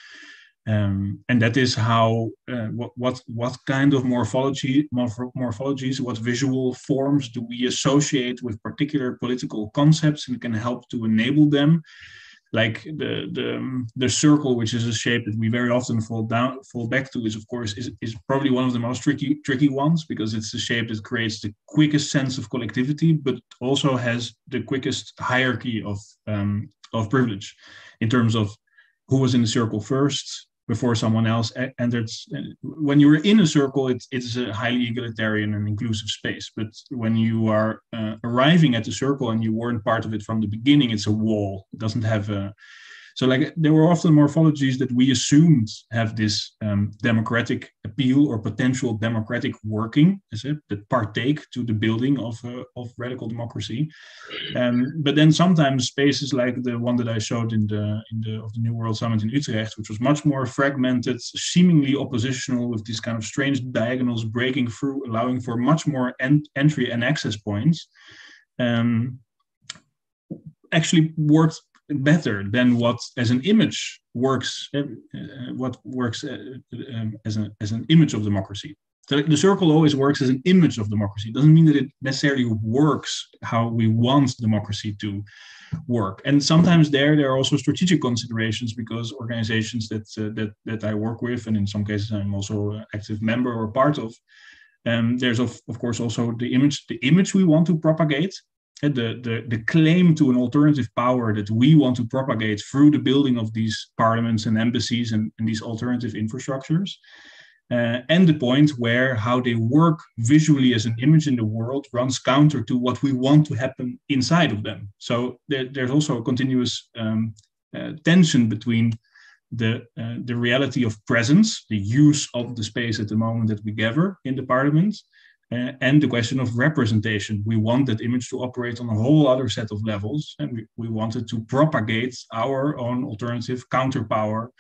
Um, and that is how uh, what what what kind of morphology morph- morphologies what visual forms do we associate with particular political concepts? And can help to enable them like the the the circle, which is a shape that we very often fall down fall back to, is of course is, is probably one of the most tricky tricky ones because it's the shape that creates the quickest sense of collectivity, but also has the quickest hierarchy of um, of privilege in terms of who was in the circle first, before someone else entered. When you're in a circle, it's it's a highly egalitarian and inclusive space. But when you are uh, arriving at the circle and you weren't part of it from the beginning, it's a wall. It doesn't have a so like there were often morphologies that we assumed have this um, democratic appeal or potential democratic working, is it, that partake to the building of, uh, of radical democracy. Um, but then sometimes spaces like the one that I showed in the in the of the New World Summit in Utrecht, which was much more fragmented, seemingly oppositional with these kind of strange diagonals breaking through, allowing for much more en- entry and access points. Um, actually worked better than what as an image works uh, what works uh, um, as, a, as an image of democracy. The circle always works as an image of democracy. It doesn't mean that it necessarily works how we want democracy to work. And sometimes there there are also strategic considerations because organizations that uh, that that i work with and in some cases i'm also an active member or part of um, there's of, of course also the image the image we want to propagate the, the, the claim to an alternative power that we want to propagate through the building of these parliaments and embassies and, and these alternative infrastructures. Uh, and the point where how they work visually as an image in the world runs counter to what we want to happen inside of them. So there, there's also a continuous um, uh, tension between the uh, the reality of presence, the use of the space at the moment that we gather in the parliament, uh, and the question of representation. We want that image to operate on a whole other set of levels, and we, we wanted to propagate our own alternative counterpower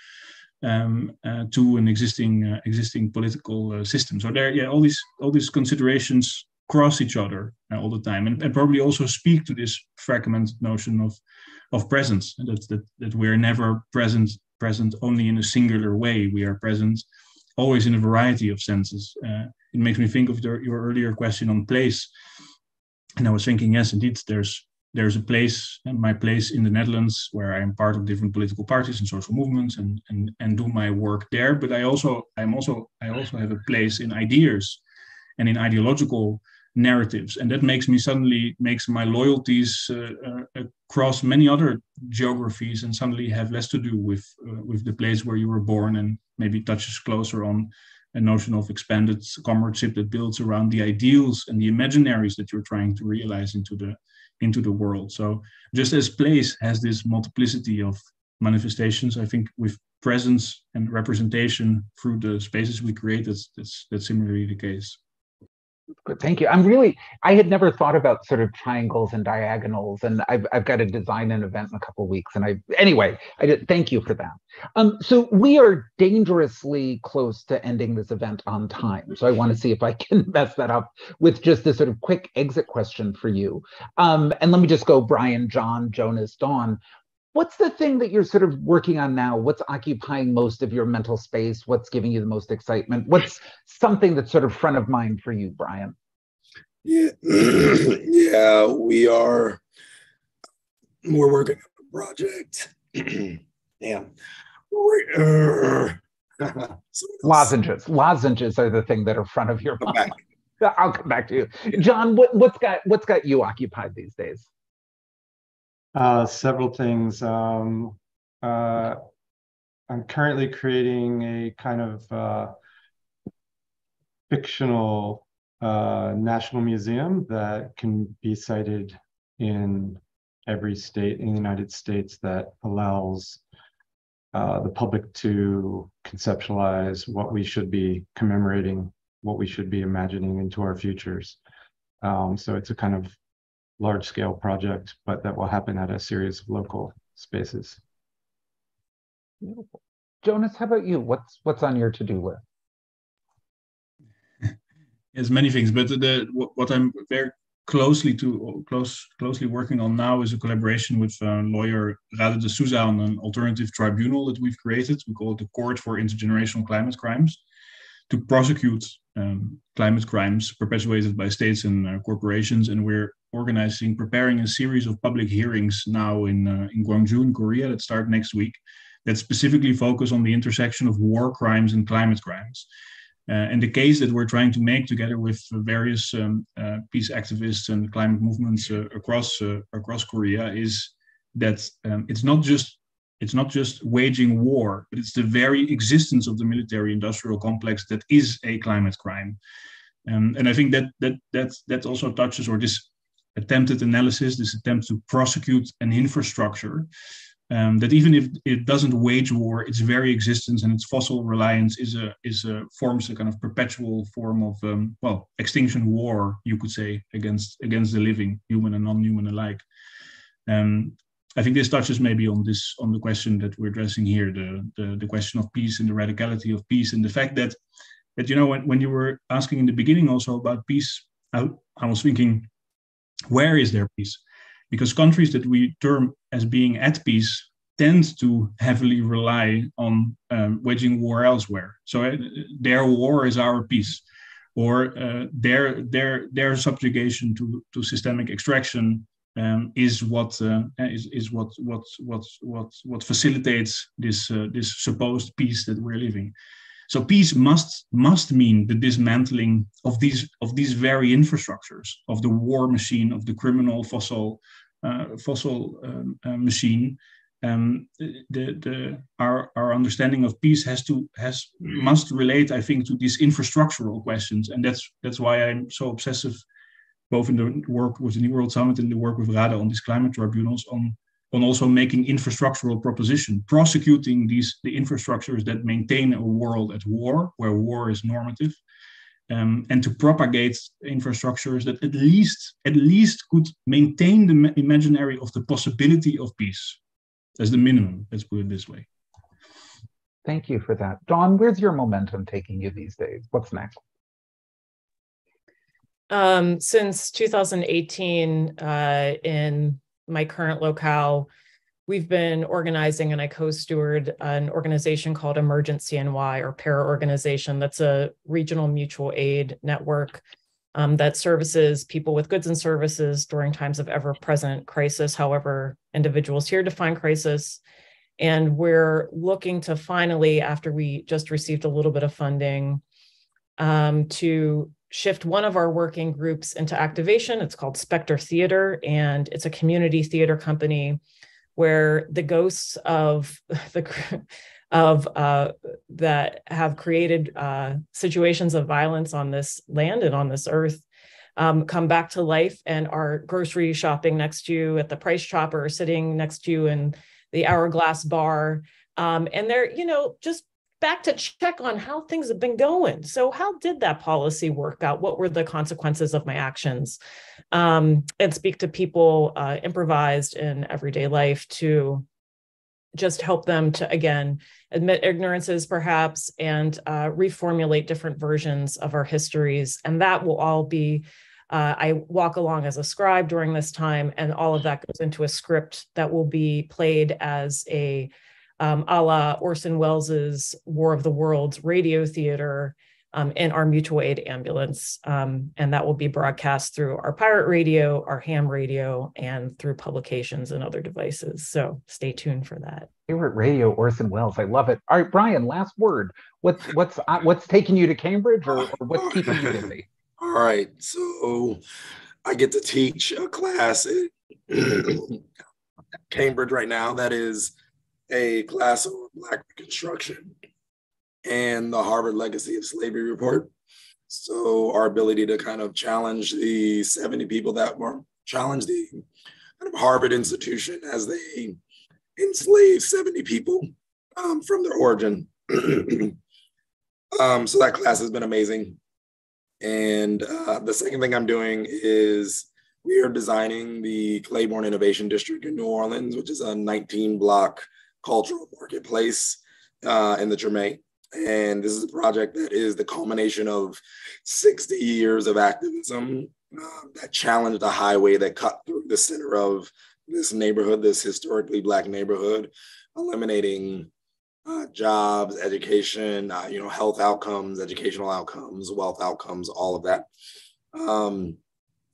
um, uh, to an existing uh, existing political uh, system. So there, yeah, all these all these considerations cross each other uh, all the time, and, and, probably also speak to this fragmented notion of of presence, that that that we're never present present only in a singular way. We are present always in a variety of senses. Uh, it makes me think of the, your earlier question on place. And I was thinking, yes, indeed, there's there's a place, and my place in the Netherlands, where I am part of different political parties and social movements, and and and do my work there. But I also I'm also I also have a place in ideas, and in ideological narratives, and that makes me suddenly makes my loyalties uh, uh, across many other geographies, and suddenly have less to do with uh, with the place where you were born, and maybe touches closer on a notion of expanded comradeship that builds around the ideals and the imaginaries that you're trying to realize into the into the world. So just as place has this multiplicity of manifestations, I think with presence and representation through the spaces we create, that's that's, that's similarly the case. Good, thank you. I'm really, I had never thought about sort of triangles and diagonals, and I've, I've got to design an event in a couple weeks. And I, anyway, I did, thank you for that. Um, so we are dangerously close to ending this event on time. So I want to see if I can mess that up with just this sort of quick exit question for you. Um, and let me just go Bryan, Jon, Jonas, Dawn what's the thing that you're sort of working on now? What's occupying most of your mental space? What's giving you the most excitement? What's something that's sort of front of mind for you Bryan? Yeah yeah we are we're working on a project. Yeah lozenges. Lozenges are the thing that are front of your mind. I'll come back to you. Jon what, what's got what's got you occupied these days uh, several things. Um, uh, I'm currently creating a kind of uh, fictional uh, national museum that can be sited in every state in the United States that allows uh, the public to conceptualize what we should be commemorating, what we should be imagining into our futures. Um, so it's a kind of large scale project, but that will happen at a series of local spaces. Beautiful. Jonas, how about you? What's what's on your to-do list? Yes, many things, but the what I'm very closely to close closely working on now is a collaboration with uh, lawyer Radha D'Souza on an alternative tribunal that we've created. We call it the Court for Intergenerational Climate Crimes to prosecute um, climate crimes perpetuated by states and uh, corporations. And we're organizing, preparing a series of public hearings now in uh, in Gwangju, in Korea, that start next week, that specifically focus on the intersection of war crimes and climate crimes. Uh, and the case that we're trying to make together with various um, uh, peace activists and climate movements uh, across uh, across Korea is that um, it's not just it's not just waging war, but it's the very existence of the military-industrial complex that is a climate crime. Um, and I think that that that that also touches or this attempted analysis, this attempt to prosecute an infrastructure um, that even if it doesn't wage war, its very existence and its fossil reliance is a is a forms a kind of perpetual form of um, well extinction war, you could say, against against the living, human and non-human alike. Um, I think this touches maybe on this on the question that we're addressing here, the the, the question of peace and the radicality of peace, and the fact that that you know when, when you were asking in the beginning also about peace, I, I was thinking, where is there peace? because countries that we term as being at peace tend to heavily rely on um, waging war elsewhere. So uh, their war is our peace, or uh, their their their subjugation to to systemic extraction um, is what uh, is, is what what what what what facilitates this uh, this supposed peace that we're living. So peace must must mean the dismantling of these of these very infrastructures of the war machine of the criminal fossil uh, fossil um, uh, machine. Um, the, the our our understanding of peace has to has must relate, I think, to these infrastructural questions, and that's that's why I'm so obsessive, both in the work with the New World Summit and the work with Radha on these climate tribunals on on also making infrastructural proposition, prosecuting these the infrastructures that maintain a world at war, where war is normative, um, and to propagate infrastructures that at least at least could maintain the imaginary of the possibility of peace as the minimum. Let's put it this way. Thank you for that, Dawn. Where's your momentum taking you these days? What's next? Um, since 2018, uh, in my current locale, we've been organizing and I co-steward an organization called Emergency NY or para organization that's a regional mutual aid network um, that services people with goods and services during times of ever-present crisis, however individuals here define crisis. And we're looking to finally, after we just received a little bit of funding, um, to shift one of our working groups into activation. It's called Spectre Theater, and it's a community theater company where the ghosts of the of uh, that have created uh, situations of violence on this land and on this earth um, come back to life and are grocery shopping next to you at the price chopper, sitting next to you in the hourglass bar, um, and they're you know just back to check on how things have been going. So, how did that policy work out? What were the consequences of my actions? Um, and speak to people uh, improvised in everyday life to just help them to, again, admit ignorances perhaps and uh, reformulate different versions of our histories. And that will all be. Uh, I walk along as a scribe during this time, and all of that goes into a script that will be played as a um, a la Orson Welles's War of the Worlds radio theater um, in our mutual aid ambulance. Um, and that will be broadcast through our pirate radio, our ham radio, and through publications and other devices. So stay tuned for that. Favorite radio, Orson Welles. I love it. All right, Bryan, last word. What's what's uh, what's taking you to Cambridge or, or what's keeping you busy? All right. So I get to teach a class at Cambridge right now that is a class on Black Reconstruction and the Harvard Legacy of Slavery report. So our ability to kind of challenge the 70 people that were challenge the kind of Harvard institution as they enslaved 70 people um, from their origin. um, so that class has been amazing. And uh, the second thing I'm doing is we are designing the Claiborne Innovation District in New Orleans, which is a 19 block cultural marketplace uh, in the Treme. And this is a project that is the culmination of 60 years of activism uh, that challenged the highway that cut through the center of this neighborhood, this historically Black neighborhood, eliminating uh, jobs, education, uh, you know, health outcomes, educational outcomes, wealth outcomes, all of that. Um,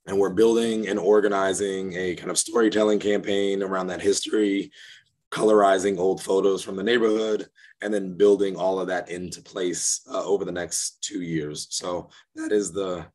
and we're building and organizing a kind of storytelling campaign around that history, colorizing old photos from the neighborhood, and then building all of that into place uh, over the next two years. So that is the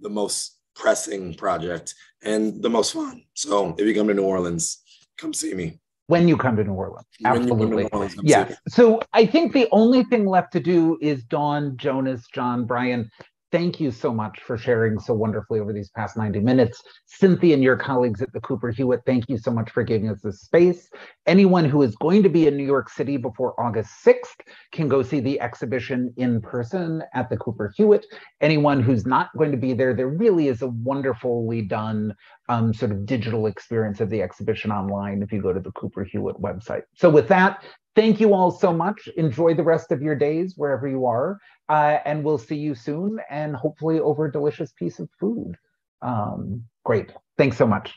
the most pressing project and the most fun. So if you come to New Orleans, come see me when you come to New Orleans. Absolutely. New Orleans, yeah. So I think the only thing left to do is Dawn, Jonas, Jon, Bryan, thank you so much for sharing so wonderfully over these past 90 minutes. Cynthia and your colleagues at the Cooper Hewitt, thank you so much for giving us this space. Anyone who is going to be in New York City before August 6th can go see the exhibition in person at the Cooper Hewitt. Anyone who's not going to be there, there really is a wonderfully done um, sort of digital experience of the exhibition online if you go to the Cooper Hewitt website. So with that, Thank you all so much. Enjoy the rest of your days wherever you are. Uh, and we'll see you soon and hopefully over a delicious piece of food. Um, great. Thanks so much.